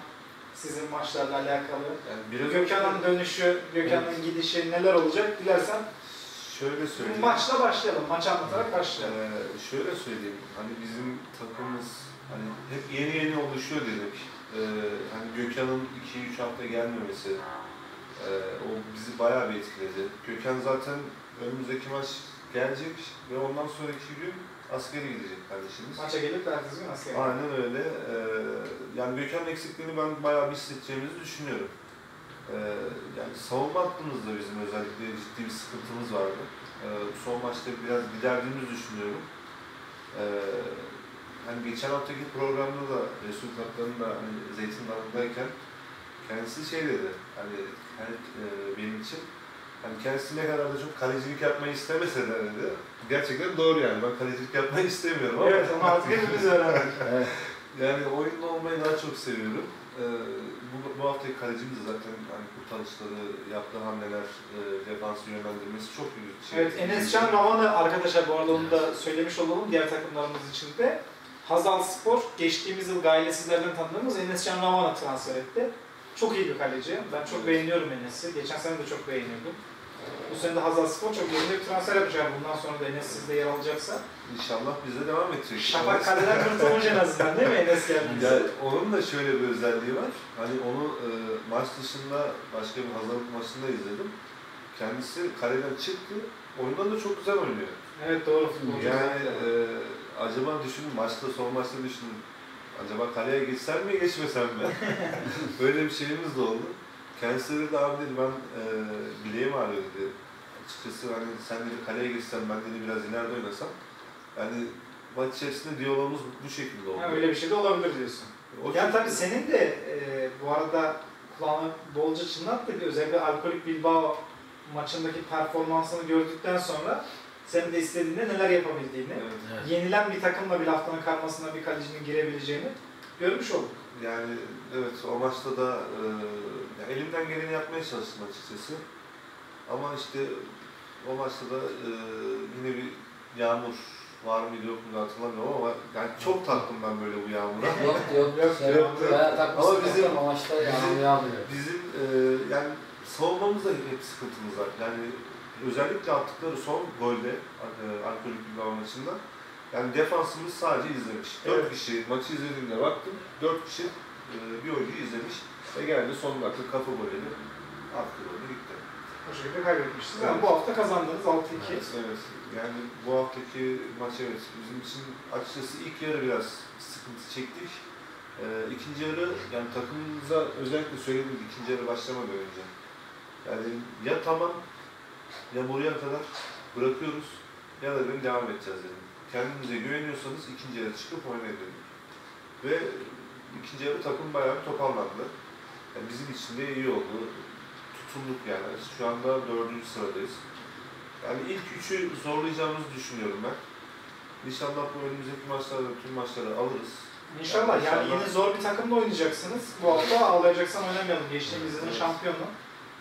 sizin maçlarla alakalı. Yani biraz Gökhan'ın dönüşü, Gökhan'ın gidişi neler olacak dilersen şöyle söyleyeyim. maçla başlayalım. Maçı anlatarak başlayalım. Ee, şöyle söyleyeyim, hani bizim takımımız hani hep yeni yeni oluşuyor dedik. Ee, hani Gökhan'ın 2-3 hafta gelmemesi e, o bizi bayağı bir etkiledi. Gökhan zaten önümüzdeki maç gelecek ve ondan sonraki gün askere gidecek kardeşimiz. Maça gelip ertesi gün askere. Aynen öyle. Ee, yani Gökhan'ın eksikliğini ben bayağı bir hissedeceğimizi düşünüyorum. Ee, yani savunma hattımızda bizim özellikle ciddi bir sıkıntımız vardı. Ee, son maçta biraz giderdiğimizi düşünüyorum. Ee, hani geçen haftaki programda da Resul Kaptan'ın da hani Zeytin Dağı'ndayken kendisi şey dedi, hani, hani e, benim için hani kendisi ne kadar da çok kalecilik yapmayı istemese de dedi. Gerçekten doğru yani. Ben kalecilik yapmayı istemiyorum ama. Evet, onu artık hepimiz [laughs] öğrendik. Evet. Yani oyunda olmayı daha çok seviyorum. Ee, bu, bu haftaki kalecimiz de zaten hani kurtarışları, yaptığı hamleler, e, defansı yönlendirmesi çok büyük şey. Evet, Enes Can Ravan'ı arkadaşlar bu arada onu da söylemiş olalım diğer takımlarımız için de. Hazal Spor geçtiğimiz yıl gailesizlerden tanıdığımız Enes Can Ravan'ı transfer etti. Çok iyi bir kaleci. Ben çok beğeniyorum Enes'i. Geçen sene de çok beğeniyordum. Bu sene de Hazal Spor çok yerinde bir transfer yapacak. Bundan sonra da Enes sizde yer alacaksa. İnşallah bize devam edecek. Şafak kaleden kurtulmuş en azından değil mi Enes geldiğinde? Yani onun da şöyle bir özelliği var. Hani onu e, maç dışında başka bir hazırlık maçında izledim. Kendisi kaleden çıktı. Oyundan da çok güzel oynuyor. Evet doğru futbolcu. Yani e, acaba düşünün maçta son maçta düşünün. Acaba kaleye geçsem mi geçmesem mi? [laughs] Böyle bir şeyimiz de oldu. Kendisi dedi abi dedi ben e, bileğim ağrıyor dedi. Açıkçası hani sen dedi kaleye geçsen ben dedi biraz ileride oynasam. Yani maç içerisinde diyalogumuz bu şekilde oldu. Ha, öyle bir şey de olabilir diyorsun. O Yani şekilde- tabii senin de e, bu arada kulağına bolca çınlattı ki özellikle Alkolik Bilbao maçındaki performansını gördükten sonra senin de istediğinde neler yapabildiğini, Evet. Evet. yenilen bir takımla bir haftanın karmasına bir kalecinin girebileceğini görmüş olduk. Yani evet o maçta da e, elimden geleni yapmaya çalıştım açıkçası. Ama işte o maçta da e, yine bir yağmur var mıydı yok muydu hatırlamıyorum ama yani çok taktım ben böyle bu yağmura. Yok yok. Yok, Şey yok. Bayağı takmışsın Ama bizim- maçta yağmur yağmıyor. Bizim e, yani savunmamızda hep sıkıntımız var. Yani özellikle attıkları son golde e, Alkolik Bilbao maçında yani defansımız sadece izlemiş. Dört Evet. kişi maçı izlediğimde baktım. Dört kişi e, bir oyuncu izlemiş ve geldi son dakika kafa golüyle attı golü gitti. O şekilde kaybetmiştiniz. Yani bu hafta kazandınız 6-2. Evet, evet. Yani bu haftaki maç evet bizim için açıkçası ilk yarı biraz sıkıntı çektik. Ee, ikinci yarı yani takımımıza özellikle söyledim ikinci yarı başlamadan önce. Yani ya tamam ya buraya kadar bırakıyoruz ya da dedim devam edeceğiz dedim. Kendinize güveniyorsanız ikinci yarı çıkıp oynayın dedim. Ve ikinci yarı takım bayağı bir toparlandı. Yani bizim için de iyi oldu. Tutunduk yani. Şu anda dördüncü sıradayız. Yani ilk üçü zorlayacağımızı düşünüyorum ben. İnşallah bu önümüzdeki maçlarda tüm maçları alırız. İnşallah yani İnşallah. yine zor bir takımla oynayacaksınız. Bu hafta ağlayacaksan oynamayalım. Geçtiğimiz yılın Evet. şampiyonu.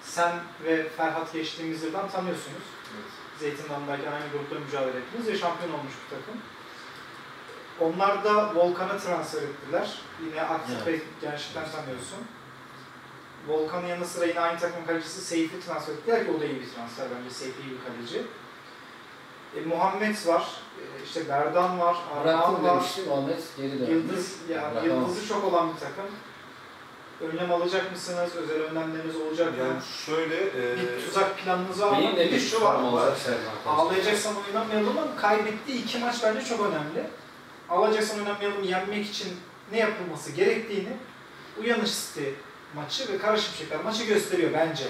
Sen ve Ferhat geçtiğimiz yıldan tanıyorsunuz. Evet. Zeytin Dalı'ndayken aynı grupta mücadele ettiniz ve şampiyon olmuş bir takım. Onlar da Volkan'ı transfer ettiler. Yine aktif Evet. ve gençlikten tanıyorsun. Volkan'ın yanı sıra yine aynı takım kalecisi Seyfi transfer ettiler ki o da iyi bir transfer bence. Seyfi iyi bir kaleci. E, Muhammed var, e, işte Berdan var, Armağan var. demiştim Ahmet geri döndü. Yıldız, yani Bırakamam. yıldızı çok olan bir takım. Önlem alacak mısınız? Özel önlemleriniz olacak mı? Yani şöyle e, bir tuzak planınız var mı? Benim de Bir şu var. sorun olacak Selman. Ağlayacaksan oynamayalım ama kaybettiği iki maç bence çok önemli. Alacaksan oynamayalım yenmek için ne yapılması gerektiğini Uyanış City maçı ve Kara Şimşekler maçı gösteriyor bence.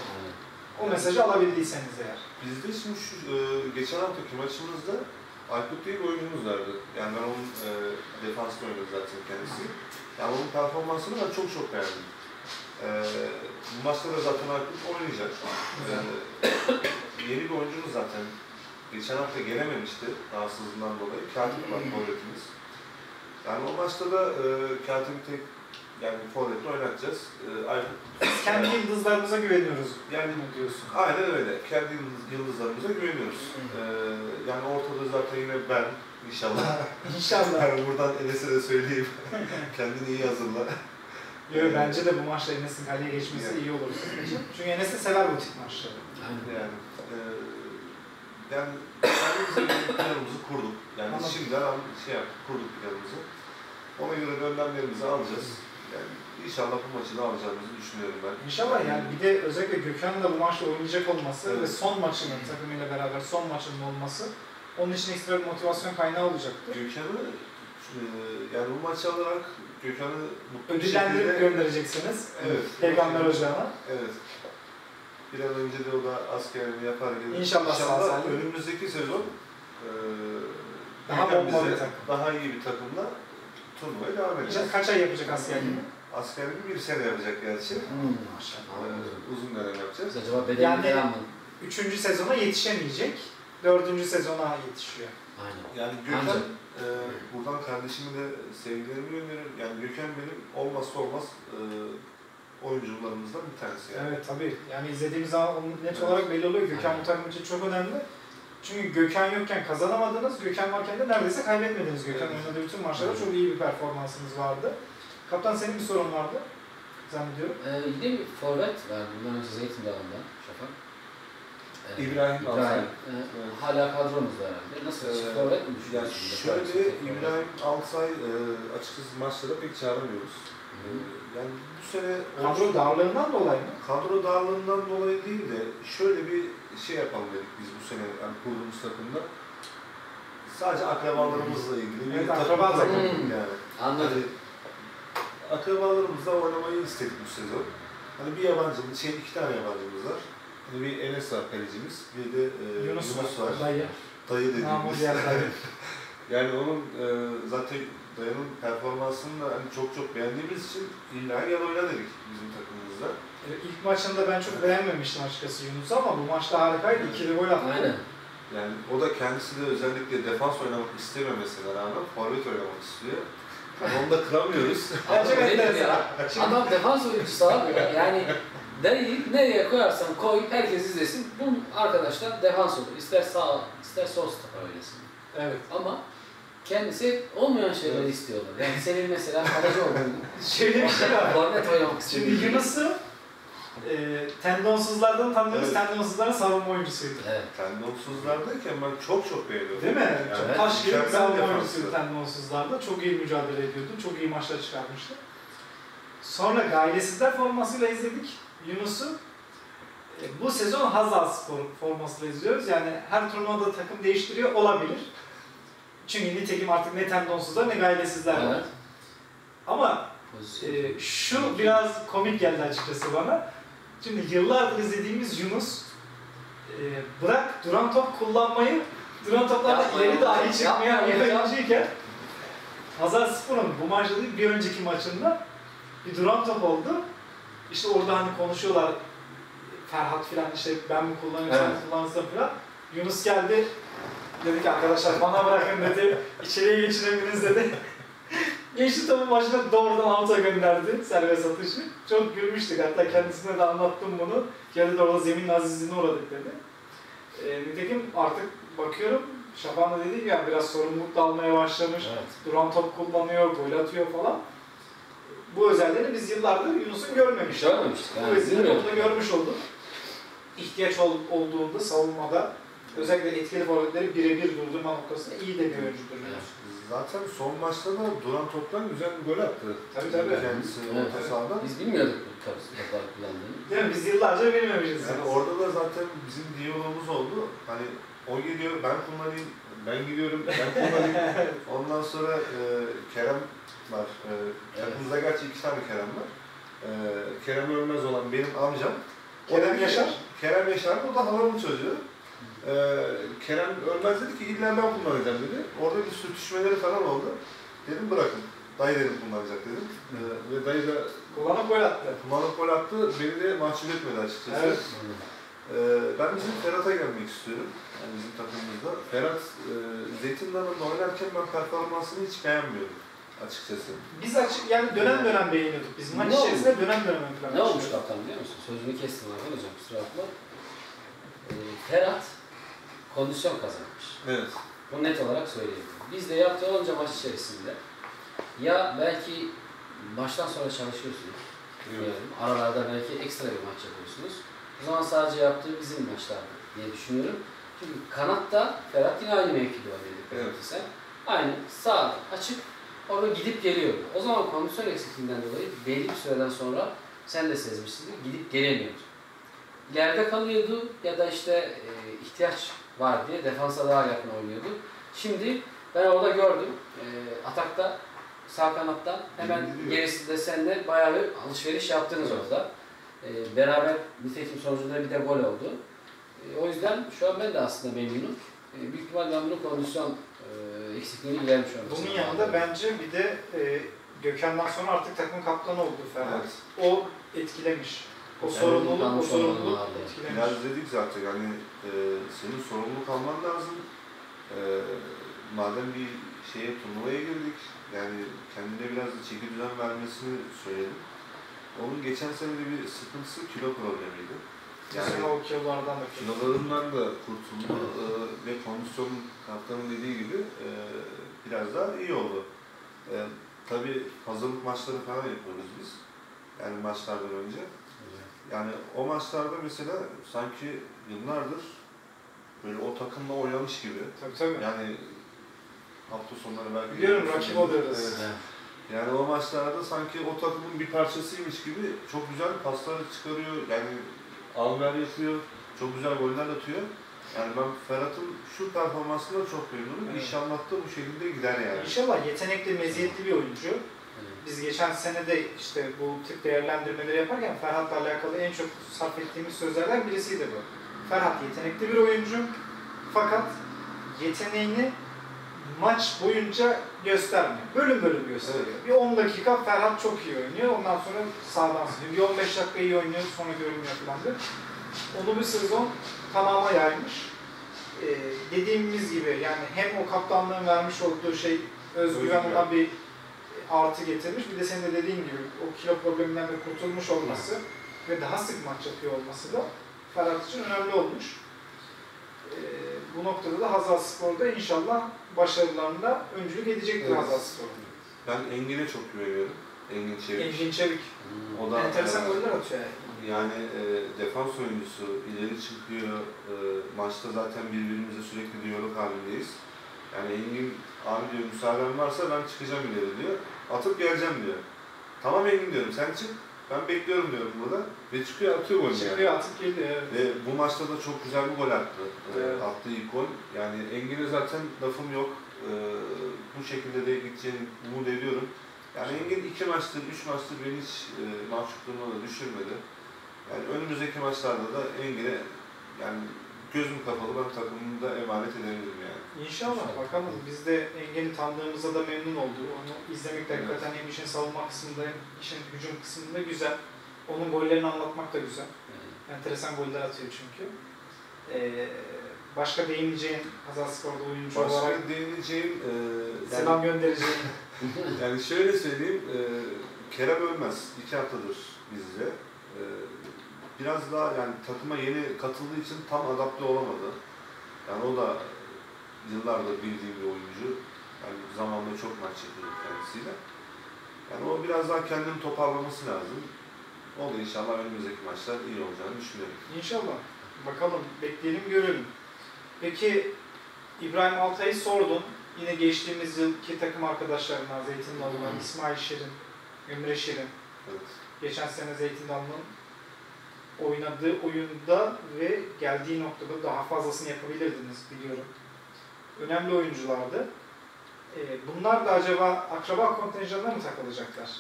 O mesajı alabildiyseniz eğer. bizde şimdi şu e, geçen haftaki maçımızda Aykut diye bir oyuncumuz vardı. Yani ben onun e, defansını oynadı zaten kendisi. Yani onun performansını ben çok çok beğendim. E, bu maçta da zaten Aykut oynayacak. E, yeni bir oyuncumuz zaten. Geçen hafta gelememişti rahatsızlığından dolayı. Katip var forvetimiz. Yani o maçta da e, Katip'i tek yani forvetle oynatacağız. E, Biz kendi yıldızlarımıza güveniyoruz. yani Yani diyorsun. Aynen öyle. Kendi yıldız, yıldızlarımıza güveniyoruz. Ee, yani ortada zaten yine ben inşallah. [laughs] İnşallah. yani buradan Enes'e de söyleyeyim. [laughs] Kendini iyi hazırla. Yo, bence de bu maçta Enes'in kaleye geçmesi Yani. iyi olur sizin için. Çünkü Enes de sever bu tip maçları. Aynen. Yani, e, yani kendimize planımızı kurduk. Yani Anladım. şimdiden şey yaptık, kurduk planımızı. Ona göre önlemlerimizi alacağız. Yani inşallah bu maçı da alacağımızı düşünüyorum ben. İnşallah yani bir de özellikle Gökhan'ın da bu maçta oynayacak olması Evet. ve son maçının takımıyla beraber son maçının olması onun için ekstra bir motivasyon kaynağı olacaktır. Gökhan'ı e, yani bu maçı alarak Gökhan'ı mutlu bir şekilde göndereceksiniz. Evet. Peygamber Ocağı'na. Evet. Bir an önce de o da askerini yapar gelir. İnşallah sağ salim. önümüzdeki sezon e, Daha bize. Daha iyi bir takımla turnuvaya devam edeceğiz. Kaç ay yapacak askerliğini? Askerliğini bir sene yapacak gerçi. Hmm. Maşallah. Ee, uzun dönem yapacağız. Acaba bedeli Yani- falan mı? Üçüncü sezona yetişemeyecek. Dördüncü sezona yetişiyor. Aynen. Yani Gökhan, e, buradan kardeşime de sevgilerimi gönderiyorum. Yani Gökhan benim olmazsa olmaz e, oyuncularımızdan bir tanesi. Yani. Evet tabii. Yani izlediğimiz zaman net Evet. olarak belli oluyor. Gökhan takım için çok önemli. Çünkü Gökhan yokken kazanamadınız. Gökhan varken de neredeyse kaybetmediniz. Gökhan Evet. oynadığı bütün maçlarda Evet. çok iyi bir performansınız vardı. Kaptan senin bir sorun vardı. Zannediyorum. Ee, yine bir forvet var bundan önce Zeytin Dağı'nda Şafak. Ee, İbrahim Alsay. İbrahim. Ee, Evet. Hala kadromuzda herhalde. Nasıl? Ee, forvet mi Yani düşünüyorsun? şöyle forvet. İbrahim Alsay e, açıkçası maçlara pek çağıramıyoruz. E, yani bu sene Kadro darlığından dolayı mı? kadro dağılığından dolayı değil de şöyle bir şey yapalım dedik biz bu sene yani kurduğumuz takımda. Sadece akrabalarımızla ilgili bir Evet, takım akraba kuralım takımı. yani. Anladım. Hani akrabalarımızla oynamayı istedik bu sezon. Hani bir yabancımız, şey iki tane yabancımız var. Hani bir Enes var kalecimiz, bir de e, Yunus, Yunus, var. Dayı. Dayı dediğimiz. [laughs] yani onun e, zaten dayının performansını da hani çok çok beğendiğimiz için illa gel oyna dedik bizim takımımızda. E, İlk maçında ben çok beğenmemiştim açıkçası Yunus'u ama bu maçta harikaydı. İkili gol attı. Aynen. Yani o da kendisi de özellikle defans oynamak istememesine rağmen forvet oynamak istiyor. Yani onu da kıramıyoruz. [laughs] Enteresan. ya? Adam defans oyuncusu abi. Yani Dayıyı nereye koyarsan koy, herkes izlesin. Bu arkadaşlar defans olur. İster sağ, ister sol stoper oynasın. Evet. Ama kendisi olmayan şeyleri Evet. istiyorlar. Yani senin mesela kaleci olduğunu, [laughs] Şöyle bir şey var. forvet oynamak Şimdi istediğin. Yunus'u e, tendonsuzlardan tanıyoruz. Evet. Tendonsuzların savunma oyuncusuydu. Evet. Tendonsuzlardayken ben çok çok beğeniyorum. Değil mi? Yani Çok Evet. taş gibi bir savunma oyuncusuydu tendonsuzlarda. Çok iyi mücadele ediyordu. Çok iyi maçlar çıkarmıştı. Sonra Gailesizler formasıyla izledik Yunus'u. E, bu sezon Hazal Spor formasıyla izliyoruz. Yani her turnuvada takım değiştiriyor olabilir. Çünkü nitekim artık ne tendonsuzlar ne gailesizler var. Evet. Ama Pozisyon. e, şu biraz komik geldi açıkçası bana. Şimdi yıllardır izlediğimiz Yunus e, bırak duran top kullanmayı duran toplarda Yapma ileri dahi çıkmayan Yapma bir ya. oyuncuyken Hazar Spor'un bu maçta değil bir önceki maçında bir duran top oldu. İşte orada hani konuşuyorlar Ferhat filan işte ben mi kullanıyorum sen Evet. kullanırsın filan. Yunus geldi dedi ki arkadaşlar bana bırakın dedi içeriye geçin emriniz dedi. Geçti topu başına doğrudan avuta gönderdi serbest atışı. Çok gülmüştük hatta kendisine de anlattım bunu. De orada zemin azizliğine uğradık dedi. E, nitekim artık bakıyorum Şaban da gibi yani biraz sorumluluk da almaya başlamış. Evet. Duran top kullanıyor, gol atıyor falan. Bu özelliğini biz yıllardır Yunus'un görmemiştik. Görmemiştik. Bu Yani, vesileyle bilmiyorum. onu da görmüş olduk. İhtiyaç ol, olduğunda savunmada özellikle etkili forvetleri birebir durdurma noktasında iyi de bir oyuncudur. Yunus. Zaten son maçta da duran toptan güzel bir gol attı. Tabii, tabii. Kendisi Evet, orta evet. sahadan. Biz bilmiyorduk bu tarz toplar kullandığını. Değil mi? Biz yıllarca bilmemişiz. Yani orada da zaten bizim diyalogumuz oldu. Hani o geliyor, ben kullanayım, ben gidiyorum, ben kullanayım. [laughs] Ondan sonra e, Kerem var. E, takımımızda gerçi iki tane Kerem var. E, Kerem Ölmez olan benim amcam. O Kerem Yaşar? Kerem Yaşar, o da halamın çocuğu. E, Kerem Ölmez dedi ki illa ben kullanacağım dedi. Orada bir sürtüşmeleri falan oldu. Dedim bırakın. Dayı dedim kullanacak dedim. E, ve dayı da Kullanıp gol attı. kullanıp gol attı. Beni de mahcup etmedi açıkçası. Evet. Ee, ben bizim Ferhat'a gelmek istiyorum. Yani bizim takımımızda. Ferhat, e, Dalı'nda oynarken ben performansını hiç beğenmiyorum açıkçası. Biz açık yani dönem dönem beğeniyorduk. Biz maç oldu? içerisinde dönem dönem ön plana Ne olmuş kaptan biliyor musun? Sözünü kestim Hakan hocam kusura bakma. Ee, Ferhat kondisyon kazanmış. Evet. Bunu net olarak söyleyebilirim. Biz de yaptığı onca maç içerisinde ya belki baştan sonra çalışıyorsunuz. Bilmiyorum. Aralarda belki ekstra bir maç yapıyorsunuz. O zaman sadece yaptığı bizim maçlardı diye düşünüyorum. Çünkü kanatta Ferhat yine aynı mevkide oynuyordu. Evet. Sen. Aynı sağ açık orada gidip geliyor. O zaman kondisyon eksikliğinden dolayı belli bir süreden sonra sen de sezmişsindir gidip gelemiyordu. İleride kalıyordu ya da işte e, ihtiyaç var diye defansa daha yakın oynuyordu. Şimdi ben orada gördüm. E, atakta sağ kanattan hemen gerisinde senle bayağı bir alışveriş yaptınız Evet. orada. E, beraber nitekim sonucunda bir de gol oldu. E, o yüzden şu an ben de aslında memnunum. E, büyük ihtimal ben bunun kondisyon e, eksikliğini gidermiş olması. Bunun yanında bence bir de e, Gökhan'dan sonra artık takım kaptanı oldu Ferhat. O etkilemiş. O Yani sorumluluk, o sorumluluk etkilemiş. Biraz dedik zaten yani e, senin sorumluluk alman lazım. E, madem bir şeye turnuvaya girdik, yani kendine biraz da çeki düzen vermesini söyledim. Onun geçen sene de bir sıkıntısı kilo problemiydi. Yani Yani o kilolardan da kilolarından da kurtuldu e, ve kondisyon kaptanın dediği gibi e, biraz daha iyi oldu. E, tabii hazırlık maçları falan yapıyoruz biz. Yani maçlardan önce. Yani o maçlarda mesela sanki yıllardır böyle o takımla oynamış gibi. Tabii tabii. Yani hafta sonları belki... Biliyorum, rakip oluyoruz. Evet. Evet. Yani o maçlarda sanki o takımın bir parçasıymış gibi çok güzel paslar çıkarıyor. Yani alver yapıyor. Çok güzel goller atıyor. Yani ben Ferhat'ın şu performansına çok memnunum. Evet. İnşallah da bu şekilde gider yani. İnşallah yetenekli, meziyetli bir oyuncu. Evet. Biz geçen sene de işte bu tip değerlendirmeleri yaparken Ferhat'la alakalı en çok sarf ettiğimiz sözlerden birisiydi bu. Ferhat yetenekli bir oyuncu fakat yeteneğini maç boyunca göstermiyor. Bölüm bölüm gösteriyor. Bir 10 dakika Ferhat çok iyi oynuyor. Ondan sonra sağdan siliyor. Bir 15 dakika iyi oynuyor sonra görünmüyor falandır. Onu bir sezon tamama yaymış. Ee, dediğimiz gibi yani hem o kaptanlığın vermiş olduğu şey özgüven ona bir artı getirmiş. Bir de senin de dediğin gibi o kilo probleminden de kurtulmuş olması ve daha sık maç yapıyor olması da Ferhat için önemli olmuş. Ee, bu noktada da Hazal Spor'da inşallah başarılarında öncülük edecektir Evet. Hazal Spor. Ben Engin'e çok güveniyorum. Engin Çevik. Engin Çevik. Hmm. O da Enteresan e, goller atıyor yani. Yani e, defans oyuncusu ileri çıkıyor. E, maçta zaten birbirimize sürekli diyalog halindeyiz. Yani Engin abi diyor müsaaden varsa ben çıkacağım ileri diyor. Atıp geleceğim diyor. Tamam Engin diyorum sen çık. Ben bekliyorum diyorum burada. Ve çıkıyor atıyor golünü yani. Çıkıyor atıp geliyor. evet. Ve bu maçta da çok güzel bir gol attı. Ee, Evet. Attığı ilk gol. Yani Engin'e zaten lafım yok. Ee, bu şekilde de gideceğini umut ediyorum. Yani Engin iki maçtır, üç maçtır beni hiç e, mahcupluğuna da düşürmedi. Yani önümüzdeki maçlarda da Engin'e yani gözüm kapalı ben takımımı da emanet edebilirim yani. İnşallah bakalım. Biz de Engin'i tanıdığımıza da memnun olduk. Onu izlemek de Evet. hakikaten hem işin savunma kısmında hem işin hücum kısmında güzel. Onun gollerini anlatmak da güzel. Yani Enteresan goller atıyor çünkü. Ee, başka değineceğin Hazal Spor'da oyuncu olarak Başka değineceğim e, yani, selam göndereceğin [laughs] yani şöyle söyleyeyim e, Kerem Ölmez iki haftadır bizde. E, biraz daha yani takıma yeni katıldığı için tam adapte olamadı. Yani o da yıllardır bildiğim bir oyuncu. Yani zamanla çok maç yapıyor kendisiyle. Yani o biraz daha kendini toparlaması lazım. O da inşallah önümüzdeki maçlar iyi olacağını düşünüyorum. İnşallah. Bakalım, bekleyelim, görelim. Peki İbrahim Altay'ı sordun. Yine geçtiğimiz yılki takım arkadaşlarından Zeytin Dalı'ndan Hı. İsmail Şirin, Emre Şirin. Evet. Geçen sene Zeytin Dalı'nın oynadığı oyunda ve geldiği noktada daha fazlasını yapabilirdiniz biliyorum. Önemli oyunculardı. Ee, bunlar da acaba akraba kontenjanına mı takılacaklar?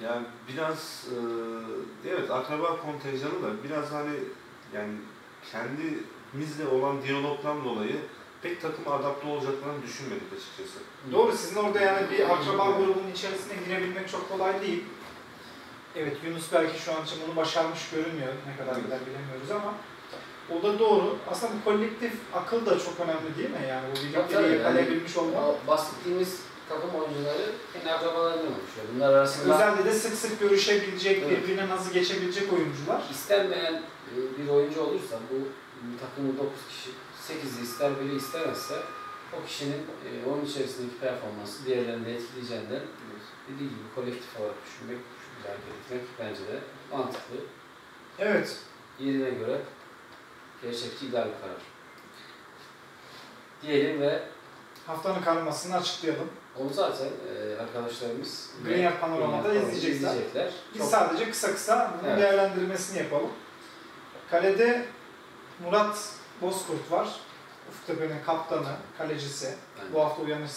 Yani biraz e, evet akraba kontenjanı da biraz hani yani kendimizle olan diyalogdan dolayı pek takım adapte olacaklarını düşünmedik açıkçası. Doğru, sizin orada yani bir akraba grubunun içerisine girebilmek çok kolay değil. Evet, Yunus belki şu an için bunu başarmış görünmüyor. Ne kadar Evet. gider bilemiyoruz ama o da doğru. Aslında bu kolektif akıl da çok önemli değil mi? Yani bu birlikleri tabii. yakalayabilmiş olmak. O bahsettiğimiz takım oyuncuları kendi akrabalarından oluşuyor. Bunlar arasında Özelde de sık sık görüşebilecek, Evet. birbirine nasıl geçebici oyuncular. istenmeyen e, bir oyuncu olursa bu takımın 9 kişi 8'i ister biri istemezse o kişinin e, onun içerisindeki performansı diğerlerini de etkileyeceğinden dediği gibi kolektif olarak düşünmek, hareket etmek bence de mantıklı. Evet, Yerine göre gerçekçi ideal karar. Diyelim ve haftanın karmasını açıklayalım. onu zaten e, arkadaşlarımız Green Yard Panorama'da izleyecekler. izleyecekler. Biz Çok- sadece kısa kısa bunun Evet. değerlendirmesini yapalım. Kalede Murat Bozkurt var. Ufuktepe'nin kaptanı, kalecisi. Yani Bu hafta Uyanış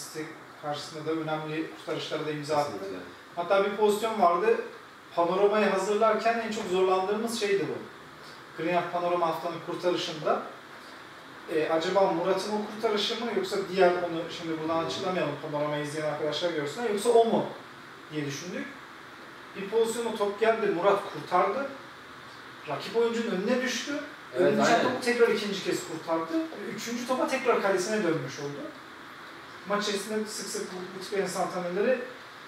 karşısında da önemli kurtarışlara da imza attı. Hatta bir pozisyon vardı. Panoramayı hazırlarken en çok zorlandığımız şeydi bu. Green Yard Panorama haftanın kurtarışında e, acaba Murat'ın o kurtarışı mı yoksa diğer onu şimdi buradan açıklamayalım panoramayı izleyen arkadaşlar görsünler yoksa o mu diye düşündük. Bir pozisyona top geldi Murat kurtardı. Rakip oyuncunun önüne düştü. Evet, Önüne düşen aynen. topu tekrar ikinci kez kurtardı. Üçüncü topa tekrar kalesine dönmüş oldu. Maç içerisinde sık sık bu, bu tip enstantaneleri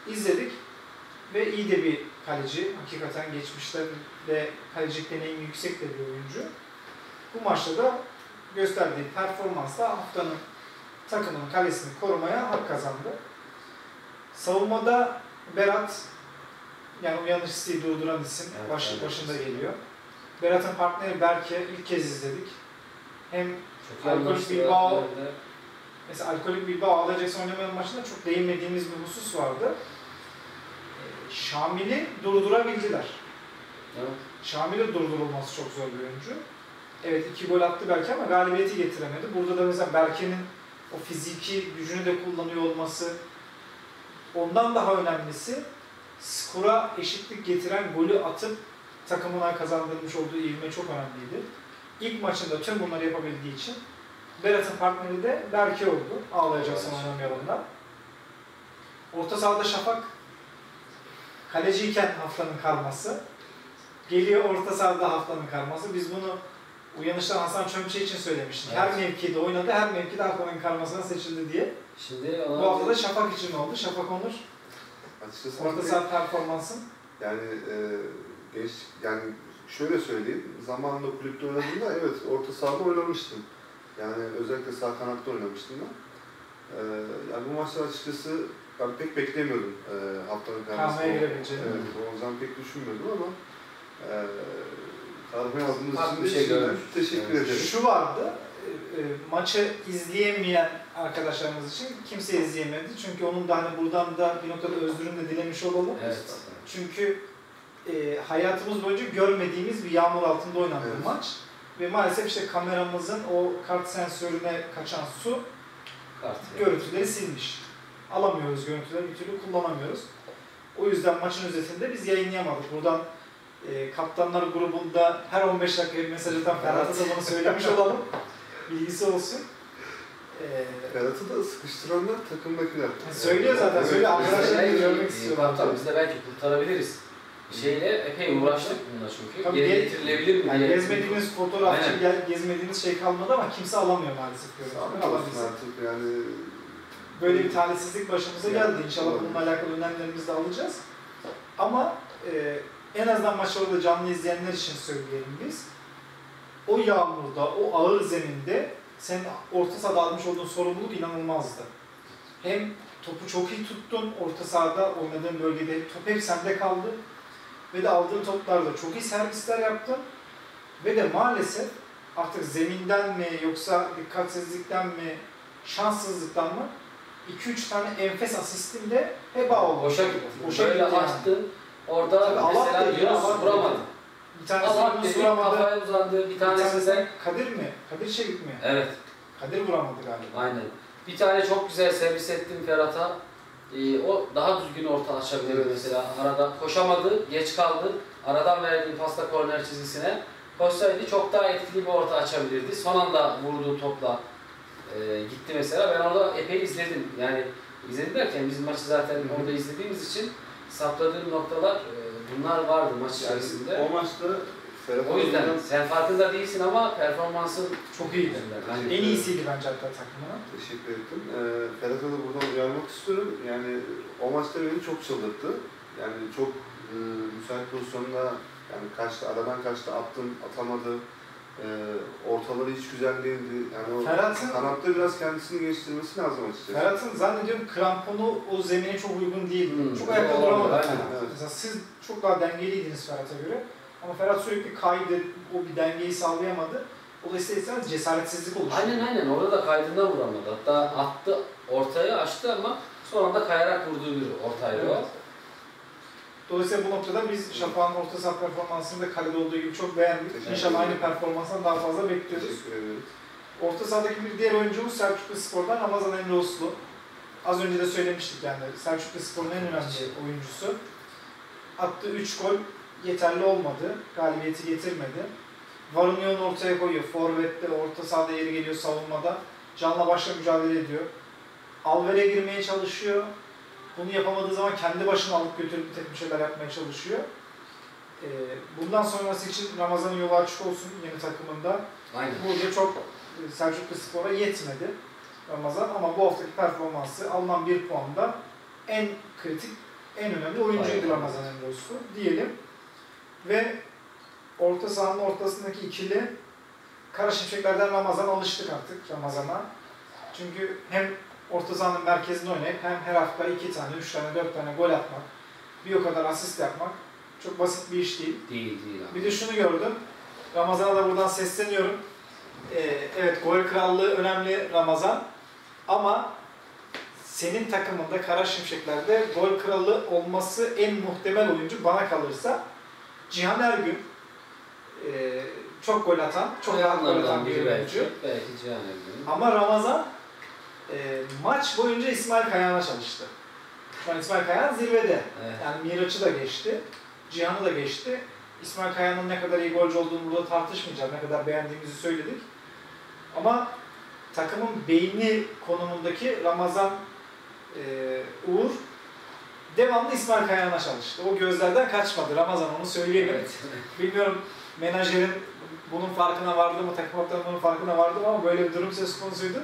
izledik. Ve iyi de bir kaleci. Hakikaten geçmişte de kalecilik deneyimi yüksek de bir oyuncu. Bu maçta da gösterdiği performansla haftanın takımın kalesini korumaya hak kazandı. Savunmada Berat yani uyanış isteği durduran isim Evet, baş, evet. başında geliyor. Berat'ın partneri Berke ilk kez izledik. Hem Çok Alkolik. Bilbao- Mesela Alkolik Bilbao Alacaksın oynamayan maçında çok değinmediğimiz bir husus vardı. Şamil'i durdurabildiler. Evet. Şamil'in durdurulması çok zor bir oyuncu. Evet iki gol attı belki ama galibiyeti getiremedi. Burada da mesela Berke'nin o fiziki gücünü de kullanıyor olması ondan daha önemlisi skora eşitlik getiren golü atıp takımına kazandırmış olduğu ivme çok önemliydi. İlk maçında tüm bunları yapabildiği için Berat'ın partneri de Berke oldu. Ağlayacaksın Evet. oynamayalım da. Orta sahada Şafak kaleciyken haftanın karması. Geliyor orta sahada haftanın karması. Biz bunu uyanışta Hasan Çömçe için söylemiştik. Her Evet. mevkide oynadı, her mevkide haftanın karmasına seçildi diye. Şimdi Bu hafta da Şafak için oldu. Şafak Onur, Açıkçası orta saha performansın. Yani e, geç yani şöyle söyleyeyim. Zamanında kulüpte oynadığımda evet orta sahada oynamıştım. Yani özellikle sağ kanatta oynamıştım ben. Ee, yani bu maçlar açıkçası ben pek beklemiyordum e, haftanın Kahveye karnesinde. girebileceğini. Evet, o zaman pek düşünmüyordum ama e, kahve aldığınız Farklı için bir de şey teşekkür Evet. ederim. Şu vardı, e, e, maçı izleyemeyen arkadaşlarımız için kimse izleyemedi. Çünkü onun da hani buradan da bir noktada özrünü de dilemiş olalım. Evet. Çünkü e, hayatımız boyunca görmediğimiz bir yağmur altında oynanan Evet. maç. Ve maalesef işte kameramızın o kart sensörüne kaçan su Kart. görüntüleri silmiş. Alamıyoruz görüntüleri, bir türlü kullanamıyoruz. O yüzden maçın özetinde biz yayınlayamadık. Buradan e, kaptanlar grubunda her 15 dakika bir mesaj atan Ferhat'a da bunu söylemiş olalım. Bilgisi olsun. E, Ferhat'ı da sıkıştıranlar takımdakiler. Söylüyor zaten, söylüyor. Arkadaşlar Belki, görmek istiyorum. Kaptan biz de belki kurtarabiliriz. Şeyle epey uğraştık bununla çünkü. Tabii Geri ge- getirilebilir mi yani gezmediğiniz fotoğrafçı, Aynen. gel- gezmediğiniz şey kalmadı ama kimse alamıyor maalesef Sağlık olsun artık yani Böyle bir talihsizlik başımıza geldi. İnşallah bununla alakalı önlemlerimizi de alacağız. Ama e, en azından maçı orada canlı izleyenler için söyleyelim biz. O yağmurda, o ağır zeminde senin orta sahada almış olduğun sorumluluk inanılmazdı. Hem topu çok iyi tuttun, orta sahada oynadığın bölgede top hep sende kaldı. Ve de aldığın toplarda çok iyi servisler yaptın. Ve de maalesef artık zeminden mi yoksa dikkatsizlikten mi, şanssızlıktan mı 2-3 tane enfes asistin de heba oldu. Boşa gitti. Boşa gitti yani. Orada Tabii mesela Yunus vuramadı. Bir tanesi Yunus dedi vuramadı. kafaya uzandı. Bir Bir tanesi tanesi de Kadir mi? Kadir Şevik mi? evet Kadir vuramadı galiba. aynen. Bir tane çok güzel servis ettim Ferhat'a. Ee, o daha düzgün orta açabilirdi Evet. mesela. Arada koşamadı, geç kaldı. Aradan verdiğim pasta korner çizgisine. Koşsaydı çok daha etkili bir orta açabilirdi. Son anda vurduğu topla e, gitti mesela. Ben orada epey izledim. Yani izledim derken biz maçı zaten orada izlediğimiz için sapladığım noktalar e, bunlar vardı maç içerisinde. o maçta Ferhat O yüzden sen farkında değilsin ama performansın Çok iyiydi. Aynen. En iyisiydi bence hatta takımına. teşekkür ettim. Ee, Ferhat'a da buradan uyarmak istiyorum. Yani o maçta beni çok çıldırttı. Yani çok e, müsait pozisyonda yani kaçtı, aradan kaçtı, attım, atamadı. Ee, ortaları hiç güzel değildi. Yani o Ferhat'ın kanatta biraz kendisini geliştirmesi lazım açıkçası. Ferhat'ın zannediyorum kramponu o zemine çok uygun değil. Hmm. Çok ayakta duramadı. aynen, evet. Mesela siz çok daha dengeliydiniz Ferhat'a göre. Ama Ferhat sürekli kaydı, o bir dengeyi sağlayamadı. O da ister istemez cesaretsizlik oluştu. Aynen aynen orada da kaydından vuramadı. Hatta attı ortaya açtı ama son anda kayarak vurduğu bir ortaydı Evet. o. Dolayısıyla bu noktada biz Şafak'ın orta saha performansını da kalede olduğu gibi çok beğendik. İnşallah aynı ederim. performansdan daha fazla bekliyoruz. Teşekkür ederim. Orta sahadaki bir diğer oyuncumuz Selçuklu Spor'dan Ramazan Emre Uslu. Az önce de söylemiştik yani Selçuklu Spor'un en önemli oyuncusu. Attığı 3 gol yeterli olmadı. Galibiyeti getirmedi. Varunyo'nu ortaya koyuyor. Forvet'te, orta sahada yeri geliyor savunmada. Canla başla mücadele ediyor. Alver'e girmeye çalışıyor. Bunu yapamadığı zaman kendi başına alıp götürüp bir takım şeyler yapmaya çalışıyor. Ee, bundan sonrası için Ramazan'ın yolu açık olsun yeni takımında. Aynen. Burada çok e, Selçuklu Spor'a yetmedi Ramazan ama bu haftaki performansı alınan bir puanda en kritik, en önemli oyuncuydu Aynen. Ramazan Emre Uslu diyelim. Ve orta sahanın ortasındaki ikili Kara Şimşeklerden Ramazan alıştık artık Ramazan'a. Çünkü hem orta sahanın merkezinde oynayıp hem her hafta iki tane, üç tane, dört tane gol atmak, bir o kadar asist yapmak çok basit bir iş değil. Değil değil abi. Bir de şunu gördüm. Ramazan'a da buradan sesleniyorum. Ee, evet gol krallığı önemli Ramazan. Ama senin takımında Kara Şimşekler'de gol kralı olması en muhtemel oyuncu bana kalırsa Cihan Ergün. Ee, çok gol atan, çok rahat gol atan bir oyuncu. belki. Belki Cihan Ergün. Ama Ramazan e, maç boyunca İsmail Kayan'a çalıştı. An İsmail Kayan zirvede. Evet. Yani Miraç'ı da geçti. Cihan'ı da geçti. İsmail Kaya'nın ne kadar iyi golcü olduğunu burada tartışmayacağım. Ne kadar beğendiğimizi söyledik. Ama takımın beyni konumundaki Ramazan e, Uğur devamlı İsmail Kayan'a çalıştı. O gözlerden kaçmadı. Ramazan onu söyleyelim. Evet. [laughs] Bilmiyorum menajerin bunun farkına vardı mı, takım kaptanı bunun farkına vardı mı ama böyle bir durum söz konusuydu.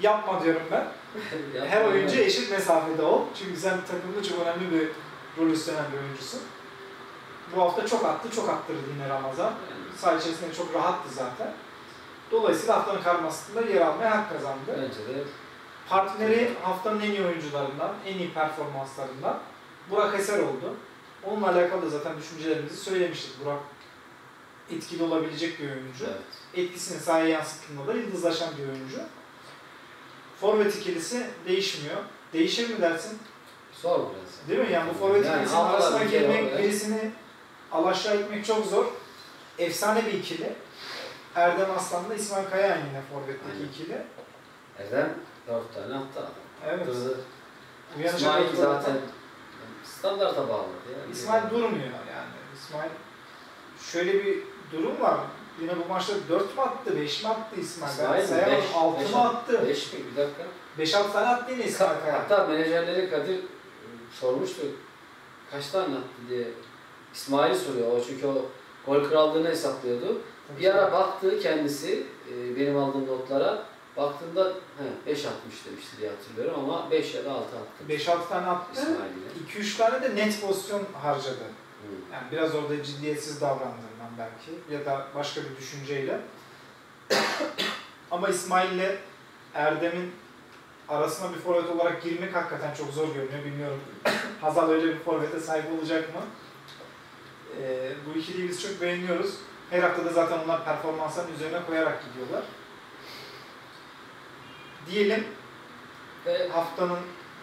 Yapma diyorum ben. [laughs] Her oyuncu eşit mesafede ol. Çünkü sen takımda çok önemli bir rol üstlenen bir oyuncusun. Bu hafta çok attı, çok attırdı yine Ramazan. Yani Saha içerisinde çok rahattı zaten. Dolayısıyla haftanın karmasında yer almaya hak kazandı. bence de Partneri haftanın en iyi oyuncularından, en iyi performanslarından Burak Eser oldu. Onunla alakalı da zaten düşüncelerimizi söylemiştik. Burak etkili olabilecek bir oyuncu. evet. Etkisini sahaya yansıttığında da yıldızlaşan bir oyuncu. Forvet ikilisi değişmiyor. Değişir mi dersin? Zor biraz. Değil mi? Yani bu forvet Yani ikilisinin arasına girmek, birisini alaşağı etmek çok zor. Efsane bir ikili. Erdem Aslan'la İsmail Kayahan yine forvetteki Aynen. ikili. Erdem dört tane attı adam. Evet. Uyanacak İsmail zaten standarta bağlı. Yani. İsmail durmuyor yani. İsmail şöyle bir durum var. Yine bu maçta 4 mü attı, 5 mi attı İsmail? İsmail. Beş, 6 beş mı attı? 5 mi? Bir dakika. 5-6 tane attı yine İsmail Kayahan. Hatta menajerleri Kadir e, sormuştu kaç tane attı diye. İsmail'i soruyor. O çünkü o gol krallığını hesaplıyordu. Bir ara baktı kendisi e, benim aldığım notlara. Baktığında 5 atmış demişti diye hatırlıyorum ama 5 ya da 6 attı. 5-6 tane attı. İsmail yine. 2-3 tane de net pozisyon harcadı. Hı. Yani biraz orada ciddiyetsiz davrandığından belki ya da başka bir düşünceyle. Ama İsmail'le Erdem'in arasına bir forvet olarak girmek hakikaten çok zor görünüyor. Bilmiyorum Hazal öyle bir forvete sahip olacak mı? Ee, bu ikiliyi biz çok beğeniyoruz. Her hafta da zaten onlar performansların üzerine koyarak gidiyorlar. Diyelim Ve haftanın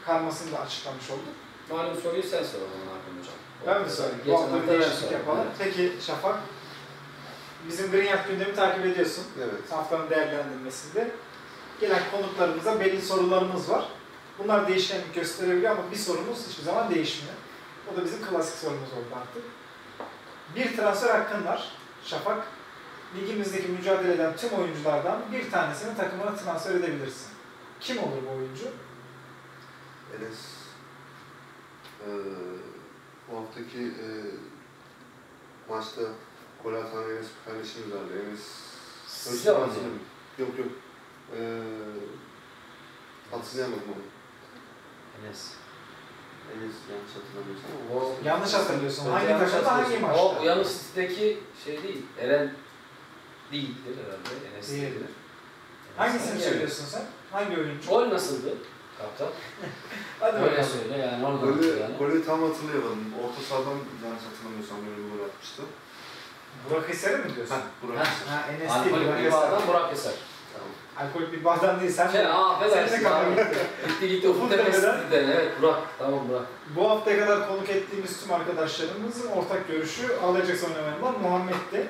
karmasını da açıklamış olduk. malum soruyu sen sor o zaman Hakan Hocam. Ben mi sorayım? Bu hafta bir değişiklik yapalım. evet. Peki Şafak, bizim Green Yard gündemi takip ediyorsun. Evet. Haftanın değerlendirmesinde. Gelen konuklarımıza belli sorularımız var. Bunlar değişkenlik gösterebiliyor ama bir sorumuz hiçbir zaman değişmiyor. O da bizim klasik sorumuz oldu artık. Bir transfer hakkın var. Şafak, ligimizdeki mücadele eden tüm oyunculardan bir tanesini takımına transfer edebilirsin. Kim olur bu oyuncu? Enes eee bu haftaki eee maçta bir kardeşimiz vardı. Enes Size var mı? Yok yok. Eee hatırlayamadım onu. Enes. Enes yanlış hatırlamıyorsam. O, Yanlış hatırlıyorsun. Hangi Yanlış takımda, hangi hatırlıyorsun. maçta? O Uyanık City'deki şey değil. Eren değildir herhalde. Enes Değildir. değildir. Hangisini Enes söylüyorsun sen? Hangi oyuncu? Gol nasıldı? Kaptan. [laughs] Hadi Öyle bakalım. söyle yani oradan Golü, yani. golü tam hatırlayamadım. Orta sahadan yanlış hatırlamıyorsam böyle bir gol atmıştı. Burak Eser'e mi diyorsun? Heh, Burak. Heh. Ha Enes değil, Alkolik Burak bir Eser. bağdan Burak Eser. Tamam. Alkolik bir bağdan değil, sen Şey, de. aa Sen de affedersin kafa abi. gitti. Gitti gitti Ufuk ufuk tepesi tepeden. City'den. Evet Burak. Tamam Burak. Bu haftaya kadar konuk ettiğimiz tüm arkadaşlarımızın ortak görüşü alacak oynamayan var. Muhammed'di.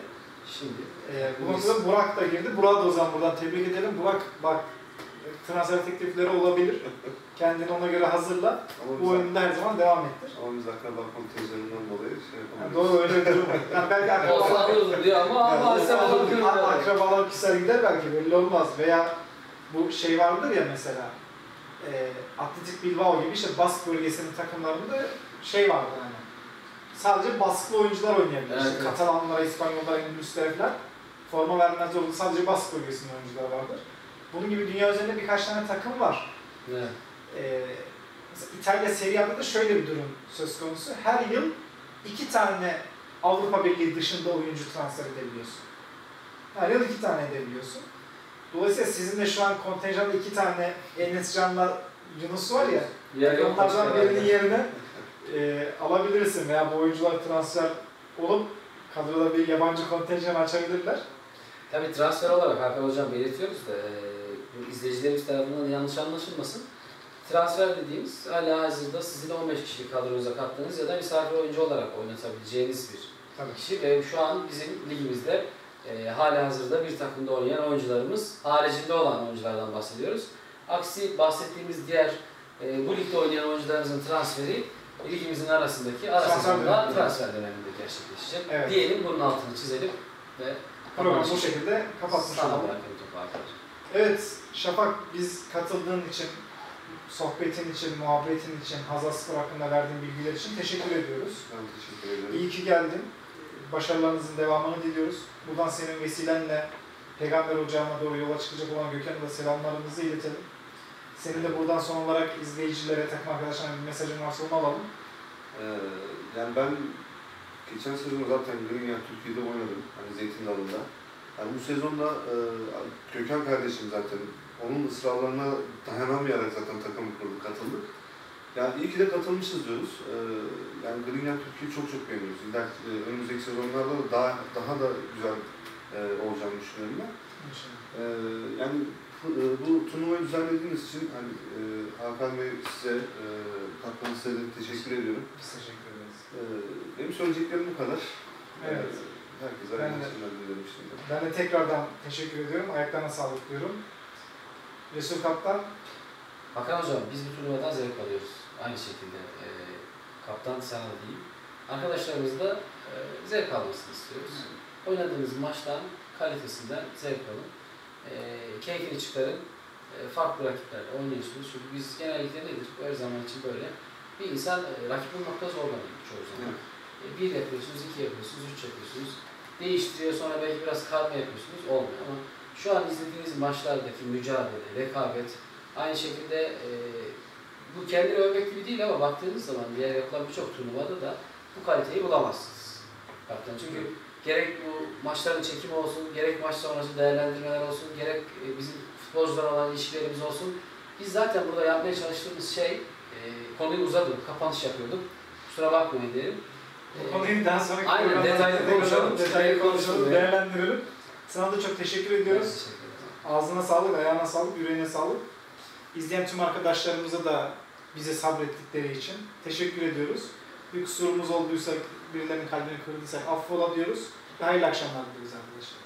Şimdi. Ee, bu noktada Burak da girdi. Burak'ı da o zaman buradan tebrik edelim. Burak bak transfer teklifleri olabilir. Kendini ona göre hazırla. Ama Bu oyunda her zaman devam ettir. ama biz akraba kontenjanından dolayı şey Yani yapamıyoruz. doğru öyle bir durum var. Yani belki [laughs] Olsa akrabalar, alırdım diyor ama Yani olsa küser gider belki belli olmaz. Veya bu şey vardır ya mesela e, Atletik Bilbao gibi işte Bask bölgesinin takımlarında şey vardı hani. Sadece baskılı oyuncular oynayabilir. Evet, işte evet. Katalanlara, İspanyollara, İngilizlere falan forma vermez oldu. Sadece Bask bölgesinin oyuncular vardır. Bunun gibi dünya üzerinde birkaç tane takım var. Evet. Mesela İtalya Serie A'da da şöyle bir durum söz konusu. Her yıl iki tane Avrupa Birliği dışında oyuncu transfer edebiliyorsun. Her yıl iki tane edebiliyorsun. Dolayısıyla sizin de şu an kontenjanda iki tane Enes Can'la Yunus var ya, Yer yok onlardan birinin yerine e, alabilirsin veya bu oyuncular transfer olup kadroda bir yabancı kontenjan açabilirler. Tabii transfer olarak Hakan Hocam belirtiyoruz da e, izleyicilerimiz tarafından yanlış anlaşılmasın. Transfer dediğimiz hala hazırda sizin 15 kişilik kadronuza kattığınız ya da misafir oyuncu olarak oynatabileceğiniz bir Tabii. kişi ve şu an bizim ligimizde e, hala hazırda bir takımda oynayan oyuncularımız haricinde olan oyunculardan bahsediyoruz. Aksi bahsettiğimiz diğer e, bu ligde oynayan oyuncularımızın transferi ligimizin arasındaki ara Transfer döneminde. gerçekleşecek. Evet. Diyelim bunun altını çizelim ve Programı bu şekilde kapatmış olalım. Evet Şafak biz katıldığın için, sohbetin için, muhabbetin için, Hazal Spor hakkında verdiğin bilgiler için teşekkür ediyoruz. Ben teşekkür ederim. İyi ki geldin. Başarılarınızın devamını diliyoruz. Buradan senin vesilenle Peygamber Ocağı'na doğru yola çıkacak olan Gökhan'a da selamlarımızı iletelim. Senin de buradan son olarak izleyicilere, takım arkadaşlarına bir mesajın varsa onu alalım. Ee, yani ben geçen sezon zaten Greenyard Türkiye'de oynadım. Hani Zeytin Dalı'nda. Yani bu sezonda e, Gökhan kardeşim zaten onun ısrarlarına dayanamayarak zaten takım kurdu, katıldık. Yani iyi ki de katılmışız diyoruz. E, yani Greenyard Türkiye'yi çok çok beğeniyoruz. İler, e, önümüzdeki sezonlarda da daha daha da güzel e, olacağını düşünüyorum ben. İnşallah. Ee, yani bu- e, bu turnuvayı düzenlediğiniz için hani e, Hakan Bey size e, katkınız size de teşekkür ediyorum. Biz teşekkür ederiz. Ee, benim söyleyeceklerim bu kadar. Evet. Ee, herkese Ben de-. Ben de tekrardan teşekkür ediyorum. Ayaklarına sağlık diyorum. Resul Kaptan, Hakan Hocam biz bu turnuvadan zevk alıyoruz. Aynı şekilde e, kaptan sana diyeyim. Arkadaşlarımız da e, zevk almasını istiyoruz. Oynadığınız maçtan, kalitesinden zevk alın. E, keyfini çıkarın. E, farklı rakiplerle oynuyorsunuz. Çünkü biz genellikle nedir? Her zaman için böyle. Bir insan e, rakip bulmakta zorlanıyor çoğu zaman. E, bir yapıyorsunuz, iki yapıyorsunuz, üç yapıyorsunuz. Değiştiriyor sonra belki biraz kalma yapıyorsunuz. Olmuyor ama şu an izlediğiniz maçlardaki mücadele, rekabet, aynı şekilde e, bu kendini övmek gibi değil ama baktığınız zaman diğer yapılan birçok turnuvada da bu kaliteyi bulamazsınız. Bakın çünkü gerek bu maçların çekimi olsun, gerek maç sonrası değerlendirmeler olsun, gerek e, bizim futbolcular olan ilişkilerimiz olsun. Biz zaten burada yapmaya çalıştığımız şey, e, konuyu uzadım, kapanış yapıyorduk. Kusura bakmayın bu E, konuyu daha sonraki Aynen, detaylı konuşalım. Detaylı konuşalım. değerlendirelim. Sana da çok teşekkür ediyoruz. Teşekkür. Ağzına sağlık, ayağına sağlık, yüreğine sağlık. İzleyen tüm arkadaşlarımıza da bize sabrettikleri için teşekkür ediyoruz. Bir kusurumuz olduysa, birilerinin kalbini kırdıysak affola diyoruz. Ve hayırlı akşamlar diliyoruz arkadaşlar.